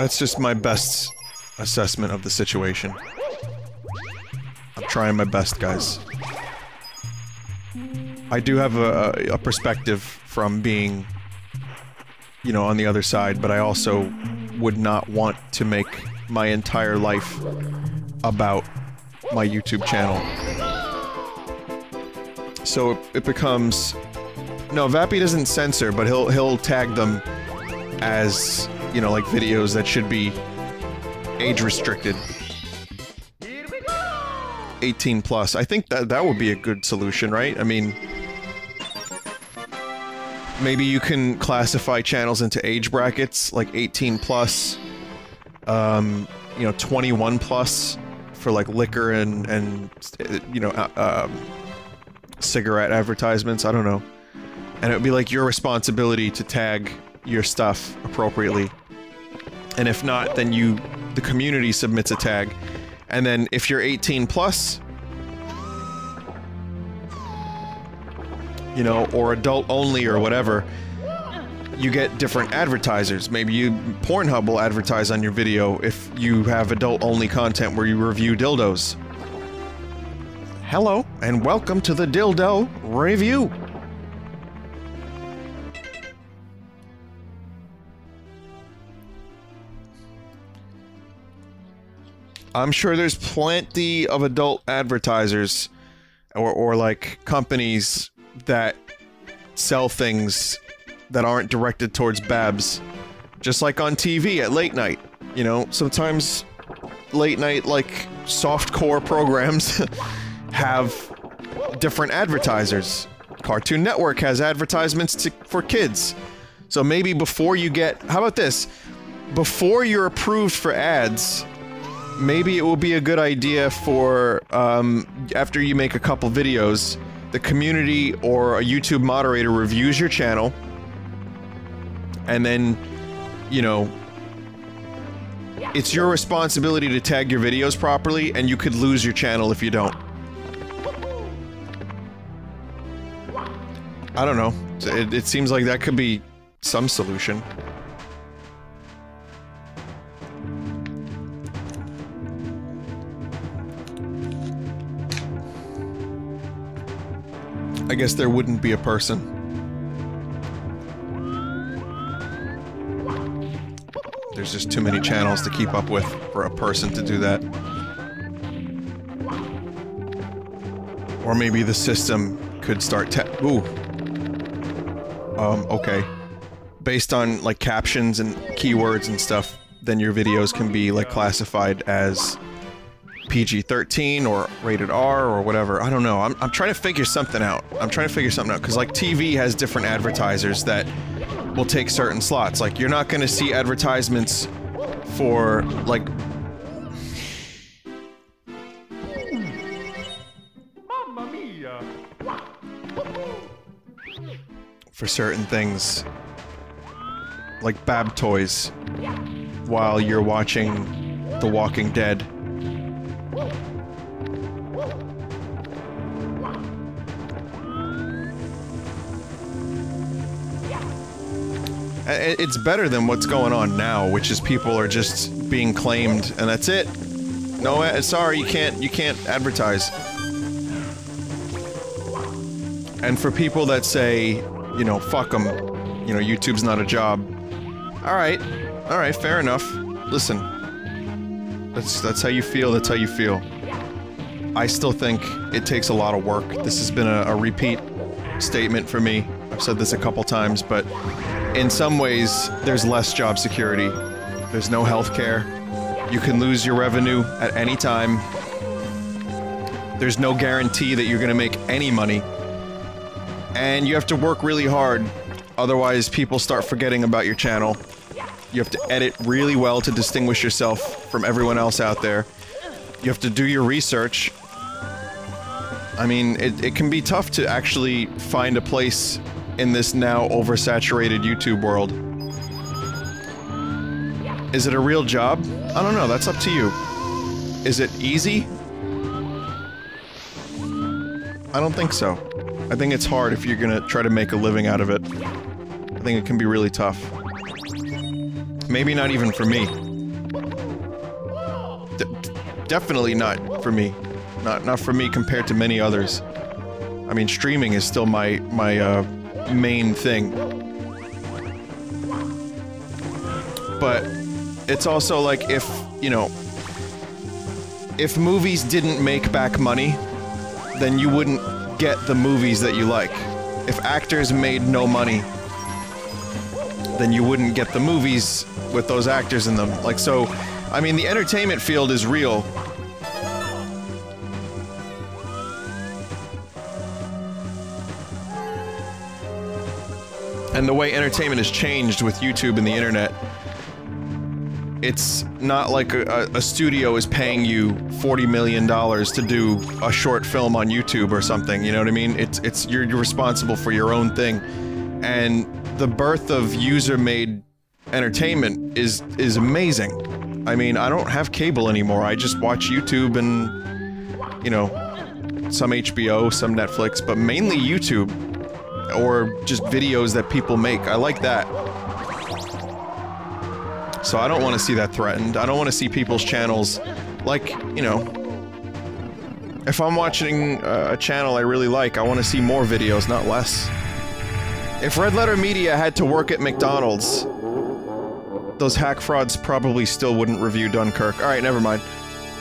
That's just my best assessment of the situation. I'm trying my best, guys. I do have a, a, perspective from being, you know, on the other side, but I also would not want to make my entire life about my YouTube channel. So it, it becomes... No, Vappy doesn't censor, but he'll he'll tag them as, you know, like videos that should be age restricted. Here we go! 18 plus. I think that that would be a good solution, right? I mean, maybe you can classify channels into age brackets like 18 plus, um, you know, 21 plus for like liquor and and you know, uh, um, cigarette advertisements. I don't know, and it would be like your responsibility to tag your stuff appropriately. And if not, then you, the community submits a tag, and then if you're 18 plus, you know, or adult only or whatever, you get different advertisers. Maybe you Pornhub will advertise on your video if you have adult only content where you review dildos. Hello and welcome to the dildo review. I'm sure there's plenty of adult advertisers or, or like companies that sell things that aren't directed towards babs. Just like on TV at late night. You know, sometimes late night, like, soft-core programs have different advertisers. Cartoon Network has advertisements to, for kids. So maybe before you get... How about this? Before you're approved for ads, maybe it will be a good idea for, um, after you make a couple videos, the community or a YouTube moderator reviews your channel, and then, you know, it's your responsibility to tag your videos properly, and you could lose your channel if you don't. I don't know. It, it seems like that could be some solution. I guess there wouldn't be a person. There's just too many channels to keep up with for a person to do that. Or maybe the system could start ooh. Um, okay. Based on, like, captions and keywords and stuff, then your videos can be, like, classified as PG-13 or rated R or whatever. I don't know. I'm, I'm trying to figure something out. I'm trying to figure something out because like TV has different advertisers that will take certain slots. Like you're not going to see advertisements for like for certain things like Bab toys while you're watching The Walking Dead. It's better than what's going on now, which is people are just being claimed and that's it. No, uh, sorry, you can't you can't advertise. And for people that say, you know, fuck them, you know, YouTube's not a job. All right, all right, fair enough. Listen, that's that's how you feel. That's how you feel. I still think it takes a lot of work. This has been a, a repeat statement for me. I've said this a couple times, but in some ways, there's less job security. There's no health care. You can lose your revenue at any time. There's no guarantee that you're going to make any money. And you have to work really hard, otherwise people start forgetting about your channel. You have to edit really well to distinguish yourself from everyone else out there. You have to do your research. I mean, it, it can be tough to actually find a place in this now oversaturated YouTube world. Is it a real job? I don't know, that's up to you. Is it easy? I don't think so. I think it's hard if you're gonna try to make a living out of it. I think it can be really tough. Maybe not even for me. De definitely not for me. Not not for me compared to many others. I mean, streaming is still my my uh, main thing. But it's also like if, you know, if movies didn't make back money, then you wouldn't get the movies that you like. If actors made no money, then you wouldn't get the movies with those actors in them. Like, so, I mean, the entertainment field is real. And the way entertainment has changed with YouTube and the internet, it's not like a, a, studio is paying you $40 million to do a short film on YouTube or something, you know what I mean? It's, it's, you're, you're responsible for your own thing. And the birth of user-made entertainment is, is amazing. I mean, I don't have cable anymore, I just watch YouTube and, you know, some HBO, some Netflix, but mainly YouTube or just videos that people make. I like that. So I don't want to see that threatened. I don't want to see people's channels, like, you know, if I'm watching uh, a channel I really like, I want to see more videos, not less. If Red Letter Media had to work at McDonald's, those hack frauds probably still wouldn't review Dunkirk. Alright, never mind.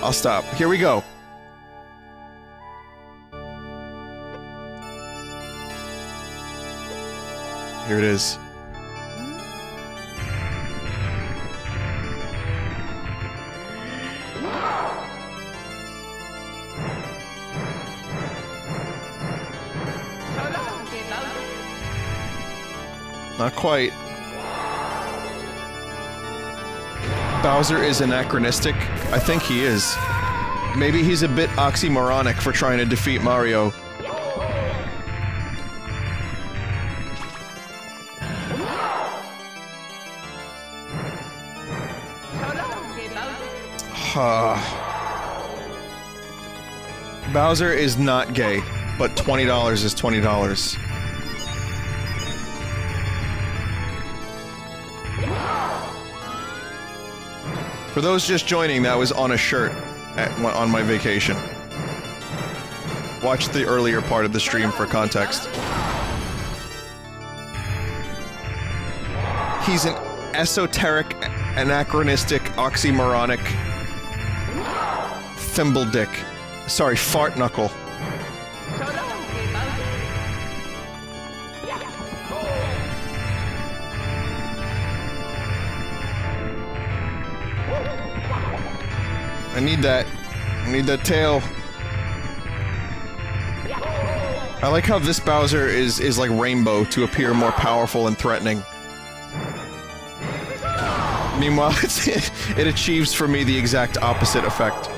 I'll stop. Here we go. Here it is. Not quite. Bowser is anachronistic? I think he is. Maybe he's a bit oxymoronic for trying to defeat Mario. Bowser is not gay, but $20 is $20. For those just joining, that was on a shirt at, on my vacation. Watch the earlier part of the stream for context. He's an esoteric, anachronistic, oxymoronic thimble dick. Sorry, fart knuckle. I need that. I need that tail. I like how this Bowser is is like Rainbow to appear more powerful and threatening. Meanwhile, it achieves for me the exact opposite effect.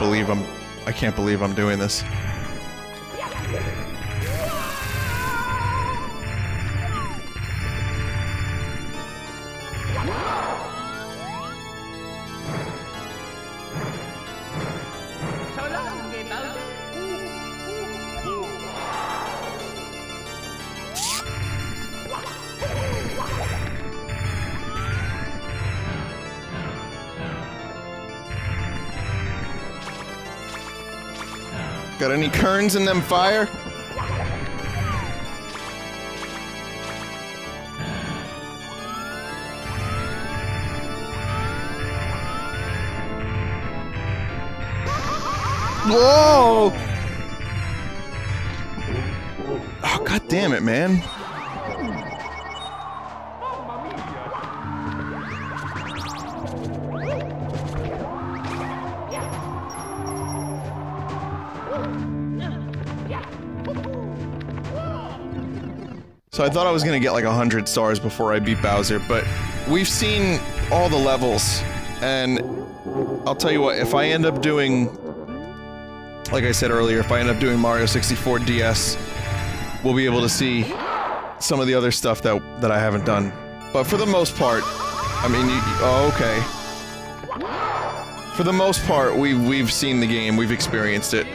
Believe I'm... I can't believe I'm doing this. Got any kerns in them fire? Whoa! Oh, god damn it, man. So I thought I was gonna get like 100 stars before I beat Bowser, but we've seen all the levels, and I'll tell you what, if I end up doing, like I said earlier, if I end up doing Mario 64 DS, we'll be able to see some of the other stuff that, that I haven't done. But for the most part, I mean, you, oh, okay. For the most part, we've we've seen the game, we've experienced it.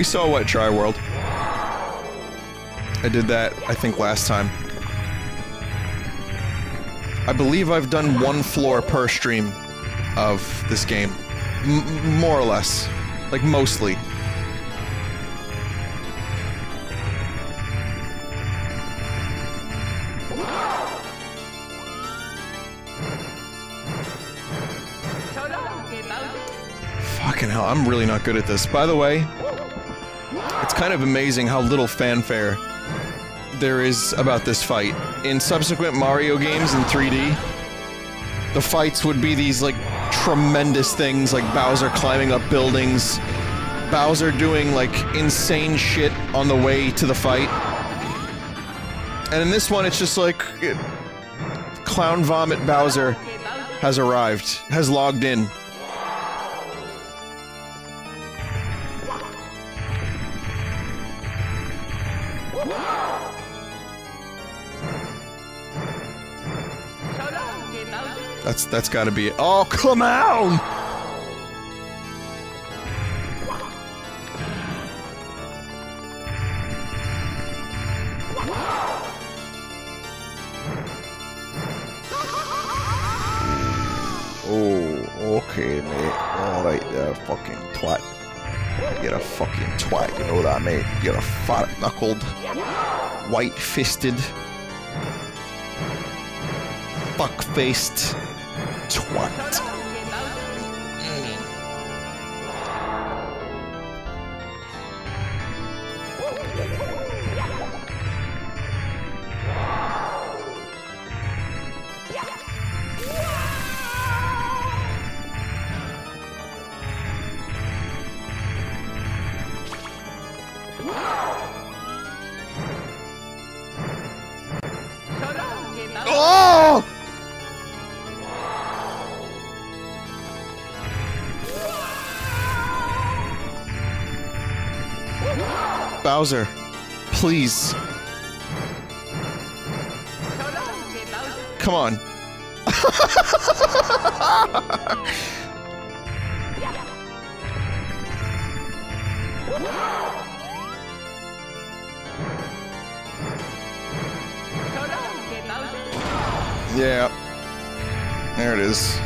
We saw what Tri World. I did that, I think, last time. I believe I've done one floor per stream of this game. M more or less. Like, mostly. Fucking hell, I'm really not good at this. By the way, kind of amazing how little fanfare there is about this fight. In subsequent Mario games in 3D, the fights would be these, like, tremendous things, like Bowser climbing up buildings, Bowser doing, like, insane shit on the way to the fight. And in this one, it's just like... it- Clown Vomit Bowser has arrived, has logged in. That's that's got to be it. Oh, come on! Oh, okay, mate. All right there, fucking twat. You're a fucking twat, you know that, mate. You're a fat-knuckled, white-fisted, fuck-faced twat. Bowser, please. Come on. Yeah. There it is.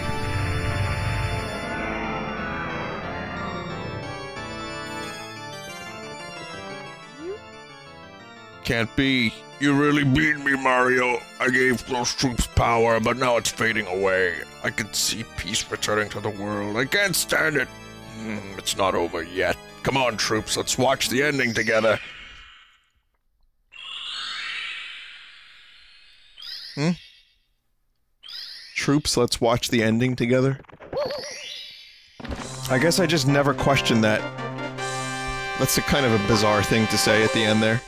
Can't be. You really beat me, Mario. I gave those troops power, but now it's fading away. I can see peace returning to the world. I can't stand it. Hmm, it's not over yet. Come on, troops, let's watch the ending together. Hmm? Troops, let's watch the ending together? I guess I just never questioned that. That's a kind of a bizarre thing to say at the end there.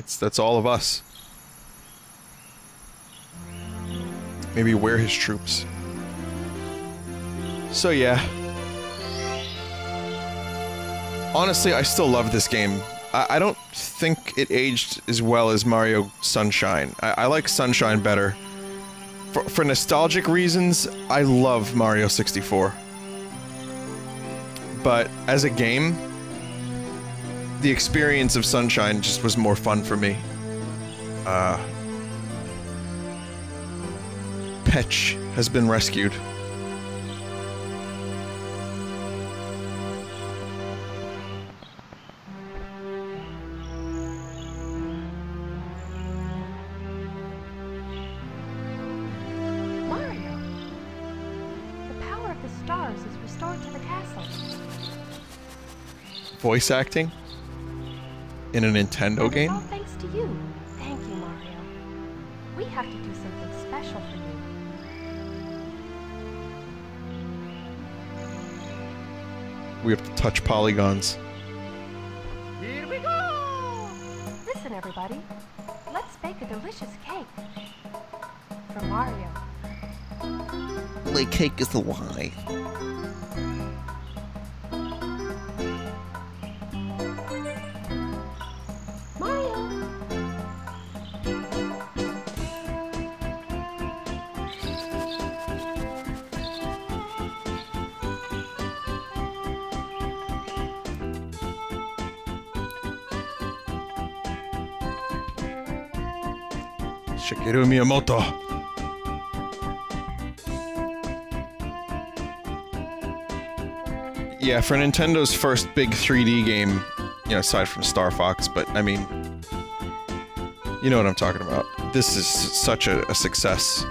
That's that's all of us. Maybe we're his troops. So yeah. Honestly, I still love this game. I, I don't think it aged as well as Mario Sunshine. I, I like Sunshine better. For, for nostalgic reasons, I love Mario 64. But as a game, the experience of sunshine just was more fun for me. Uh, Petch has been rescued. voice acting? In a Nintendo And game? It's all thanks to you. Thank you, Mario. We have to do something special for you. We have to touch polygons. Here we go! Listen, everybody. Let's bake a delicious cake. For Mario. Lay cake is the why. Shigeru Miyamoto. Yeah, for Nintendo's first big 3D game, you know, aside from Star Fox, but I mean, you know what I'm talking about. This is such a, a success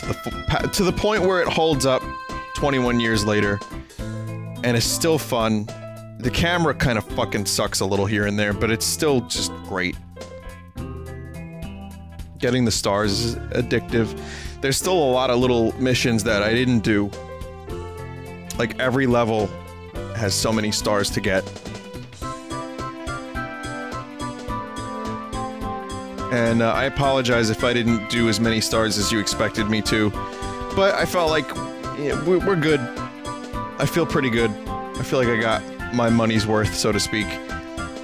to the to the point where it holds up 21 years later, and it's still fun. The camera kind of fucking sucks a little here and there, but it's still just great getting the stars is addictive. There's still a lot of little missions that I didn't do. Like every level has so many stars to get. And uh, I apologize if I didn't do as many stars as you expected me to. But I felt like yeah, we- we're good. I feel pretty good. I feel like I got my money's worth, so to speak.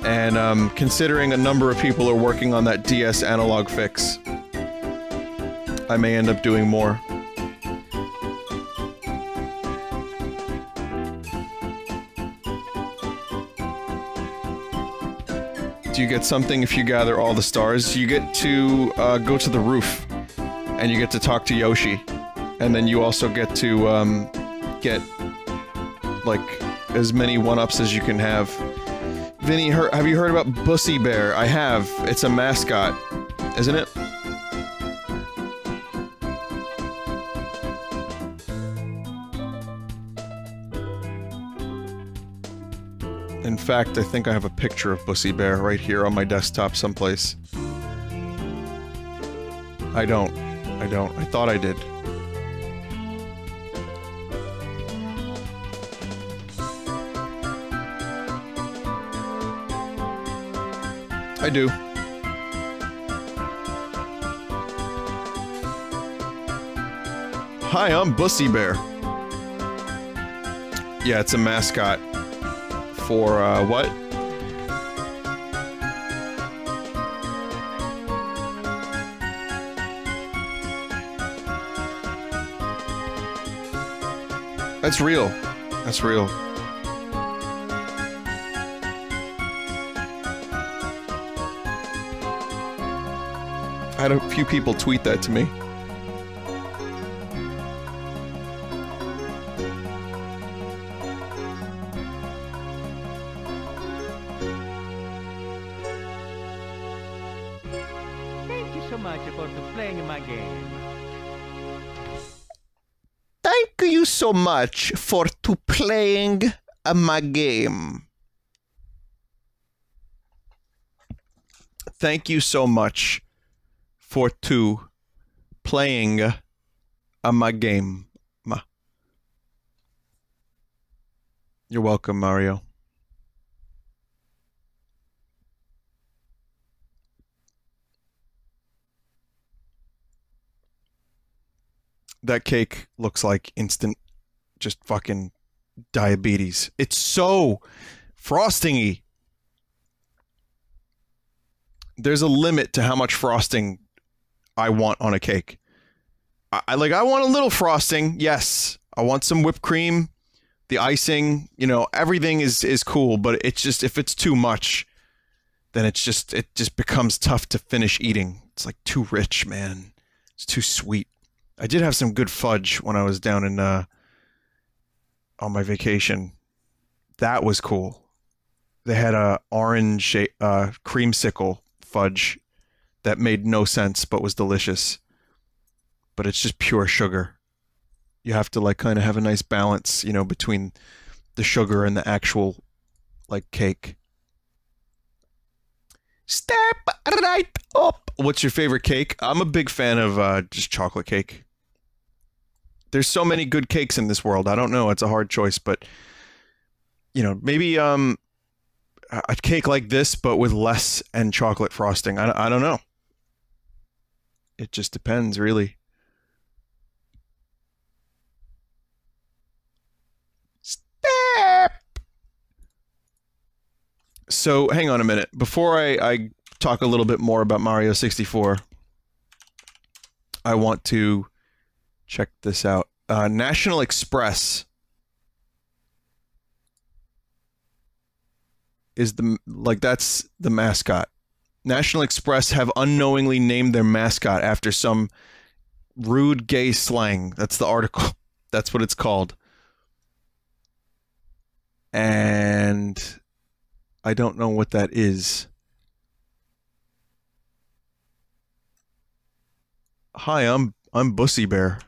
And um, considering a number of people are working on that DS analog fix, I may end up doing more. Do you get something if you gather all the stars? You get to uh, go to the roof, and you get to talk to Yoshi, and then you also get to um, get like as many one-ups as you can have. Vinny, have you heard about Bussy Bear? I have. It's a mascot, isn't it? Fact, I think I have a picture of Bussy Bear right here on my desktop someplace. I don't. I don't. I thought I did. I do. Hi, I'm Bussy Bear. Yeah, it's a mascot for uh, what? That's real. That's real. I had a few people tweet that to me. Much for to playing my game. Thank you so much for two playing my game. You're welcome, Mario. That cake looks like instant, just fucking diabetes. It's so frostingy. There's a limit to how much frosting I want on a cake. I, I like I want a little frosting, yes. I want some whipped cream, the icing, you know, everything is is cool, but it's just if it's too much, then it's just it just becomes tough to finish eating. It's like too rich, man. It's too sweet. I did have some good fudge when I was down in uh on my vacation. That was cool. They had a orange sha- uh creamsicle fudge that made no sense but was delicious. But it's just pure sugar. You have to like kind of have a nice balance, you know, between the sugar and the actual like cake. Step right up. What's your favorite cake? I'm a big fan of uh, just chocolate cake. There's so many good cakes in this world. I don't know. It's a hard choice, but you know, maybe um, a cake like this, but with less and chocolate frosting. I, I don't know. It just depends, really. Step. So, hang on a minute. Before I, I talk a little bit more about Mario 64, I want to check this out. Uh, National Express is the like that's the mascot. National Express have unknowingly named their mascot after some rude gay slang. That's the article. That's what it's called. And I don't know what that is. Hi, I'm I'm Bussy Bear.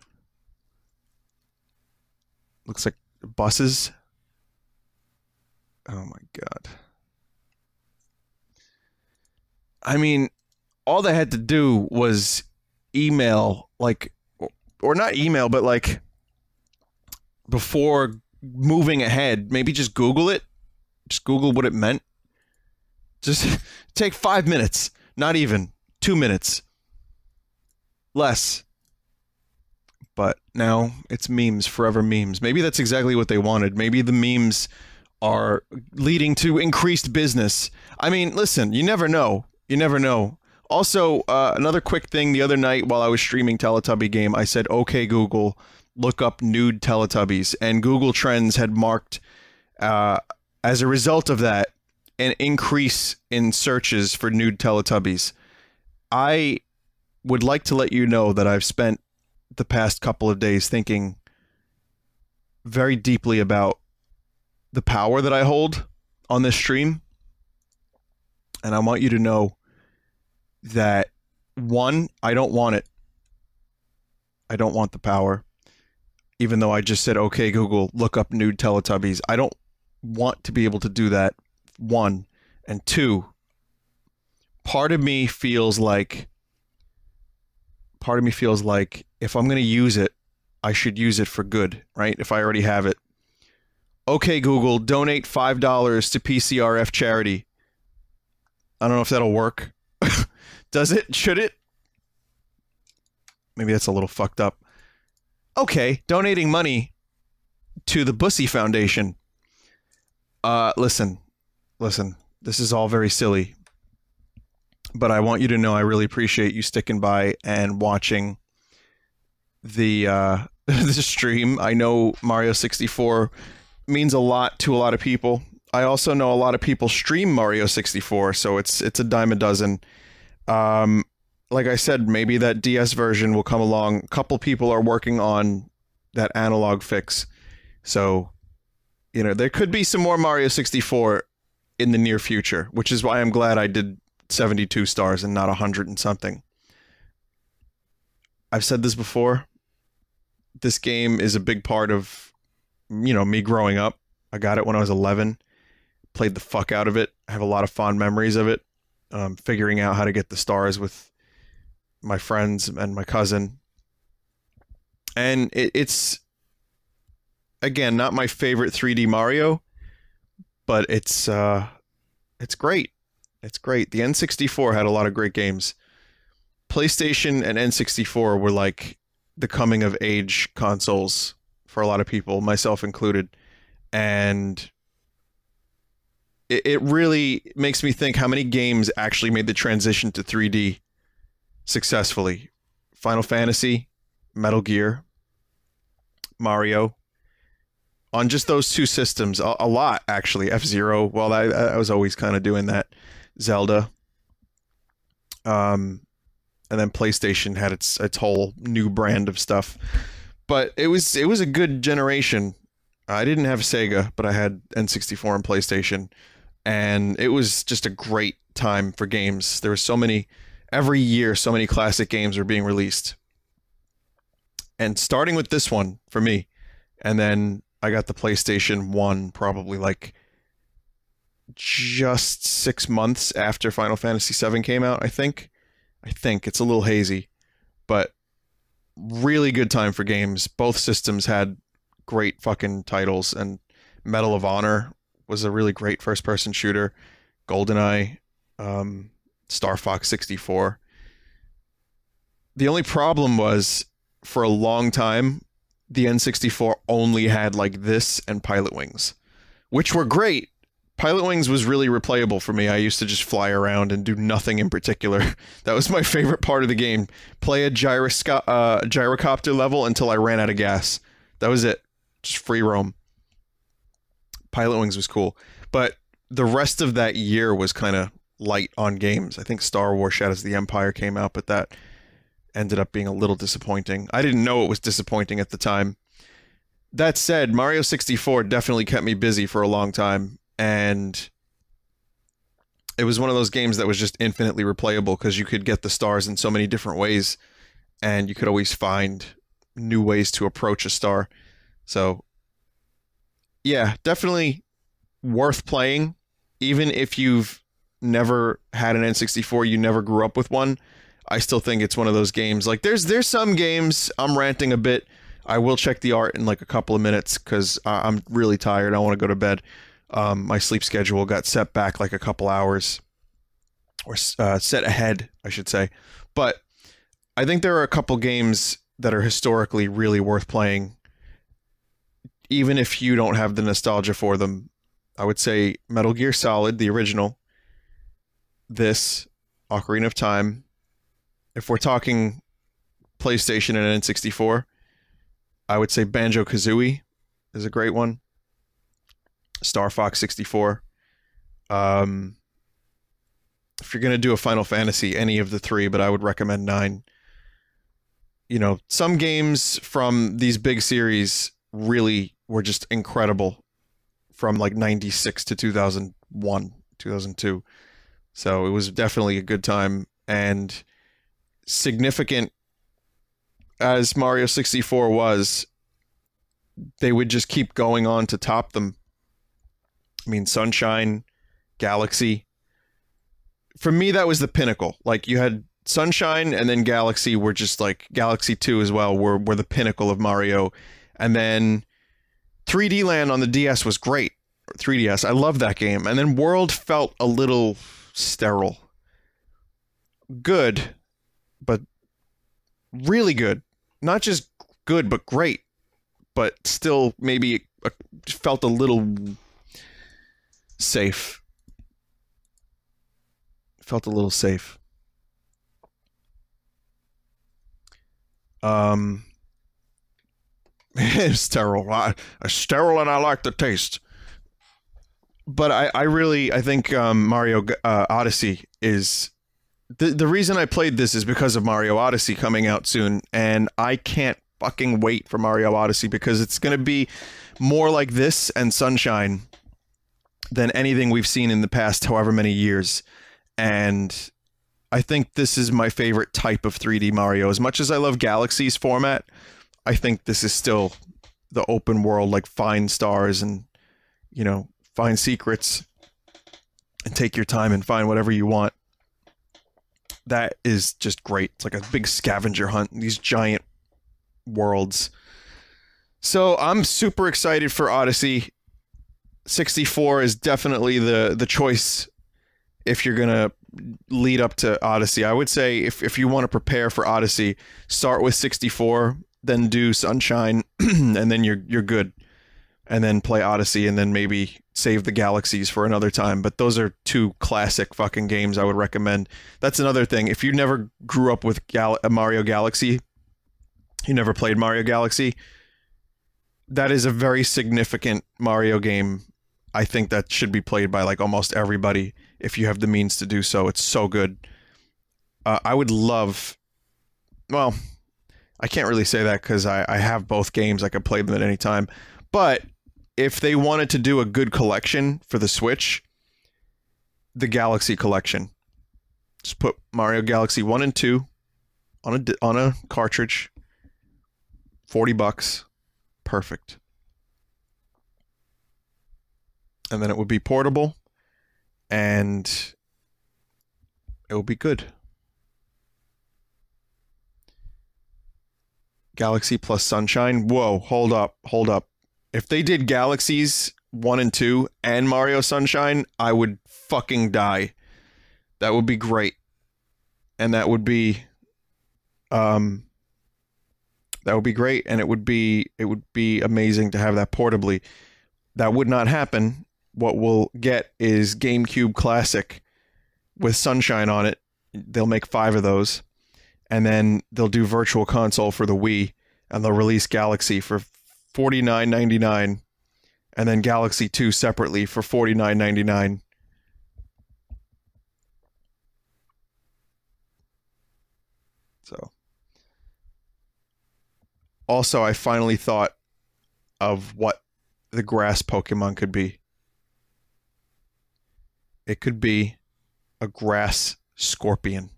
Looks like buses. Oh my god. I mean, all they had to do was email, like, or not email, but like, before moving ahead, maybe just Google it. Just Google what it meant. Just take five minutes, not even two minutes, less. But now it's memes, forever memes. Maybe that's exactly what they wanted. Maybe the memes are leading to increased business. I mean, listen, you never know. You never know. Also, uh, another quick thing the other night while I was streaming Teletubby game, I said, okay, Google, look up nude Teletubbies. And Google Trends had marked, uh, as a result of that, an increase in searches for nude Teletubbies. I would like to let you know that I've spent the past couple of days thinking very deeply about the power that I hold on this stream. And I want you to know that one, I don't want it. I don't want the power. Even though I just said, okay, Google, look up nude Teletubbies. I don't want to be able to do that. One. And two, part of me feels like, part of me feels like if I'm going to use it, I should use it for good, right? If I already have it. Okay, Google, donate $5 to PCRF charity. I don't know if that'll work. Does it? Should it? Maybe that's a little fucked up. Okay, donating money to the Bussy Foundation. Uh, listen, listen. This is all very silly, but I want you to know I really appreciate you sticking by and watching the uh, the stream. I know Mario 64 means a lot to a lot of people. I also know a lot of people stream Mario 64, so it's it's a dime a dozen. Um, like I said, maybe that DS version will come along. A couple people are working on that analog fix. So, you know, there could be some more Mario 64 in the near future, which is why I'm glad I did 72 stars and not 100 and something. I've said this before. This game is a big part of, you know, me growing up. I got it when I was 11. Played the fuck out of it. I have a lot of fond memories of it um, figuring out how to get the stars with my friends and my cousin. And it, it's again not my favorite 3D Mario, but it's uh, it's great. It's great. The N64 had a lot of great games. PlayStation and N64 were like the coming of age consoles for a lot of people, myself included. And it, it really makes me think how many games actually made the transition to 3D successfully. Final Fantasy, Metal Gear, Mario. On just those two systems, a, a lot actually. F Zero. Well, I, I was always kind of doing that. Zelda. Um, and then PlayStation had its its whole new brand of stuff. But it was it was a good generation. I didn't have Sega, but I had N64 and PlayStation and it was just a great time for games. There were so many every year, so many classic games were being released. And starting with this one for me, and then I got the PlayStation 1 probably like just six months after Final Fantasy VII came out. I think. I think it's a little hazy, but really good time for games. Both systems had great fucking titles, and Medal of Honor was a really great first-person shooter. GoldenEye, um, Star Fox 64. The only problem was for a long time, the N64 only had like this and Pilot Wings, which were great. Pilot Wings was really replayable for me. I used to just fly around and do nothing in particular. That was my favorite part of the game. Play a gyrosco- uh, gyrocopter level until I ran out of gas. That was it. Just free roam. Pilot Wings was cool. But the rest of that year was kind of light on games. I think Star Wars Shadows of the Empire came out, but that ended up being a little disappointing. I didn't know it was disappointing at the time. That said, Mario 64 definitely kept me busy for a long time, and it was one of those games that was just infinitely replayable because you could get the stars in so many different ways, and you could always find new ways to approach a star. So, yeah, definitely worth playing, even if you've never had an N64, you never grew up with one I still think it's one of those games. Like there's there's some games I'm ranting a bit. I will check the art in like a couple of minutes because I'm really tired. I want to go to bed. Um, my sleep schedule got set back like a couple hours, or uh, set ahead, I should say. But I think there are a couple games that are historically really worth playing, even if you don't have the nostalgia for them. I would say Metal Gear Solid, the original. This, Ocarina of Time, if we're talking PlayStation and N64, I would say Banjo Kazooie is a great one. Star Fox 64. Um, if you're going to do a Final Fantasy, any of the three, but I would recommend nine. You know, some games from these big series really were just incredible from like 96 to 2001, 2002. So it was definitely a good time. And significant as Mario 64 was, they would just keep going on to top them. I mean, Sunshine, Galaxy. For me, that was the pinnacle. Like you had Sunshine and then Galaxy were just like Galaxy 2 as well were were the pinnacle of Mario. And then 3D Land on the DS was great. 3DS. I love that game. And then World felt a little sterile. Good, but really good. Not just good, but great. But still, maybe it felt a little safe. Felt a little safe. Um, it's sterile. I, sterile, and I like the taste. But I, I really, I think um, Mario uh, Odyssey is the the reason I played this is because of Mario Odyssey coming out soon, and I can't fucking wait for Mario Odyssey because it's gonna be more like this and Sunshine than anything we've seen in the past however many years. And I think this is my favorite type of 3D Mario. As much as I love Galaxy's format, I think this is still the open world, like find stars and, you know, find secrets and take your time and find whatever you want that is just great. It's like a big scavenger hunt. These giant worlds. So I'm super excited for Odyssey. 64 is definitely the the choice if you're gonna lead up to Odyssey. I would say if if you want to prepare for Odyssey, start with 64, then do Sunshine, and then you're you're good. And then play Odyssey, and then maybe save the galaxies for another time. But those are two classic fucking games I would recommend. That's another thing. If you never grew up with Gal- Mario Galaxy, you never played Mario Galaxy, that is a very significant Mario game. I think that should be played by like almost everybody if you have the means to do so. It's so good. Uh, I would love. Well, I can't really say that because I, I have both games. I could play them at any time. But if they wanted to do a good collection for the Switch, the Galaxy collection. Just put Mario Galaxy 1 and 2 on a on a cartridge. 40 bucks. Perfect. And then it would be portable and it would be good. Galaxy plus Sunshine. Whoa, hold up, hold up. If they did Galaxies 1 and 2 and Mario Sunshine, I would fucking die. That would be great. And that would be um that would be great and it would be it would be amazing to have that portably. That would not happen. What we'll get is GameCube Classic with Sunshine on it. They'll make 5 of those and then they'll do virtual console for the Wii and they'll release Galaxy for $49.99 and then Galaxy 2 separately for $49.99. So also I finally thought of what the grass Pokemon could be. It could be a grass scorpion.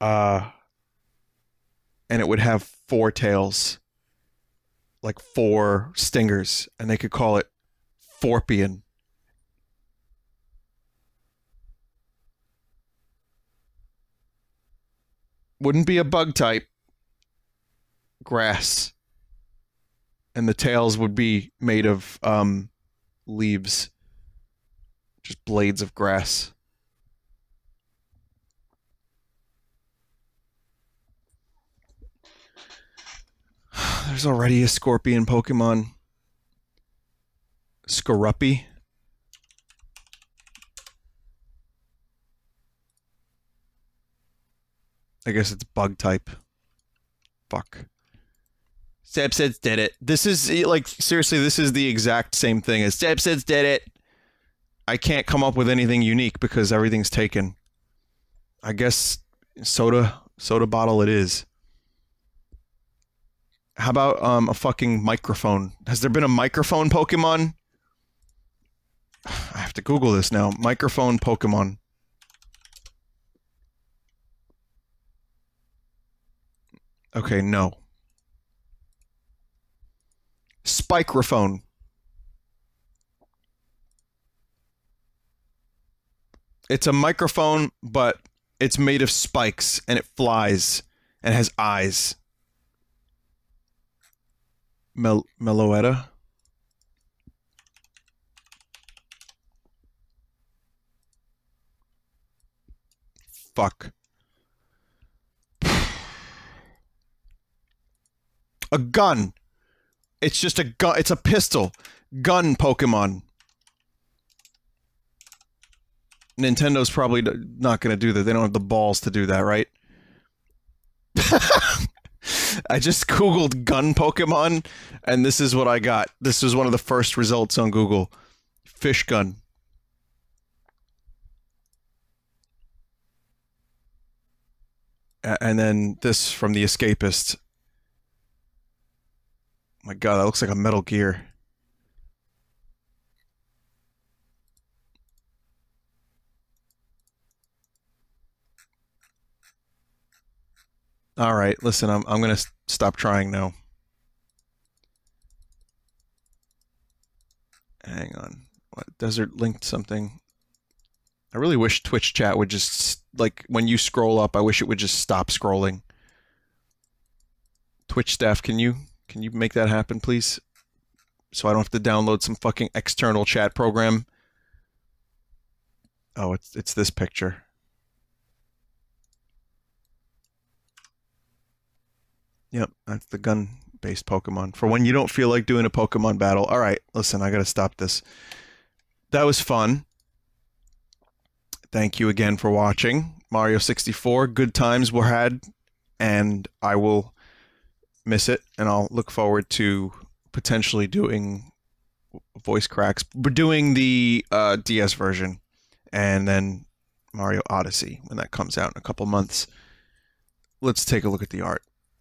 Uh and it would have four tails. Like four stingers, and they could call it Forpian. Wouldn't be a bug type. Grass. And the tails would be made of um, leaves. Just blades of grass. There's already a scorpion Pokemon. Skorupi. I guess it's bug type. Fuck. Simpsons did it. This is like seriously, this is the exact same thing as Simpsons did it. I can't come up with anything unique because everything's taken. I guess soda soda bottle it is. How about um a fucking microphone? Has there been a microphone Pokemon? I have to Google this now. Microphone Pokemon. Okay, no. Spikerophone. It's a microphone, but it's made of spikes and it flies and has eyes. Mel- Meloetta. Fuck. A gun. It's just a gun. It's a pistol. Gun Pokemon. Nintendo's probably not going to do that. They don't have the balls to do that, right? I just googled gun Pokemon, and this is what I got. This was one of the first results on Google. Fish gun. And then this from the Escapist. My God, that looks like a Metal Gear. All right, listen, I'm I'm gonna stop trying now. Hang on, what desert linked something? I really wish Twitch chat would just like when you scroll up. I wish it would just stop scrolling. Twitch staff, can you can you make that happen, please? So I don't have to download some fucking external chat program. Oh, it's it's this picture. Yep, that's the gun-based Pokemon. For when you don't feel like doing a Pokemon battle. All right, listen, I gotta stop this. That was fun. Thank you again for watching Mario 64. Good times were had, and I will miss it, and I'll look forward to potentially doing voice cracks, but doing the uh, DS version, and then Mario Odyssey when that comes out in a couple months. Let's take a look at the art.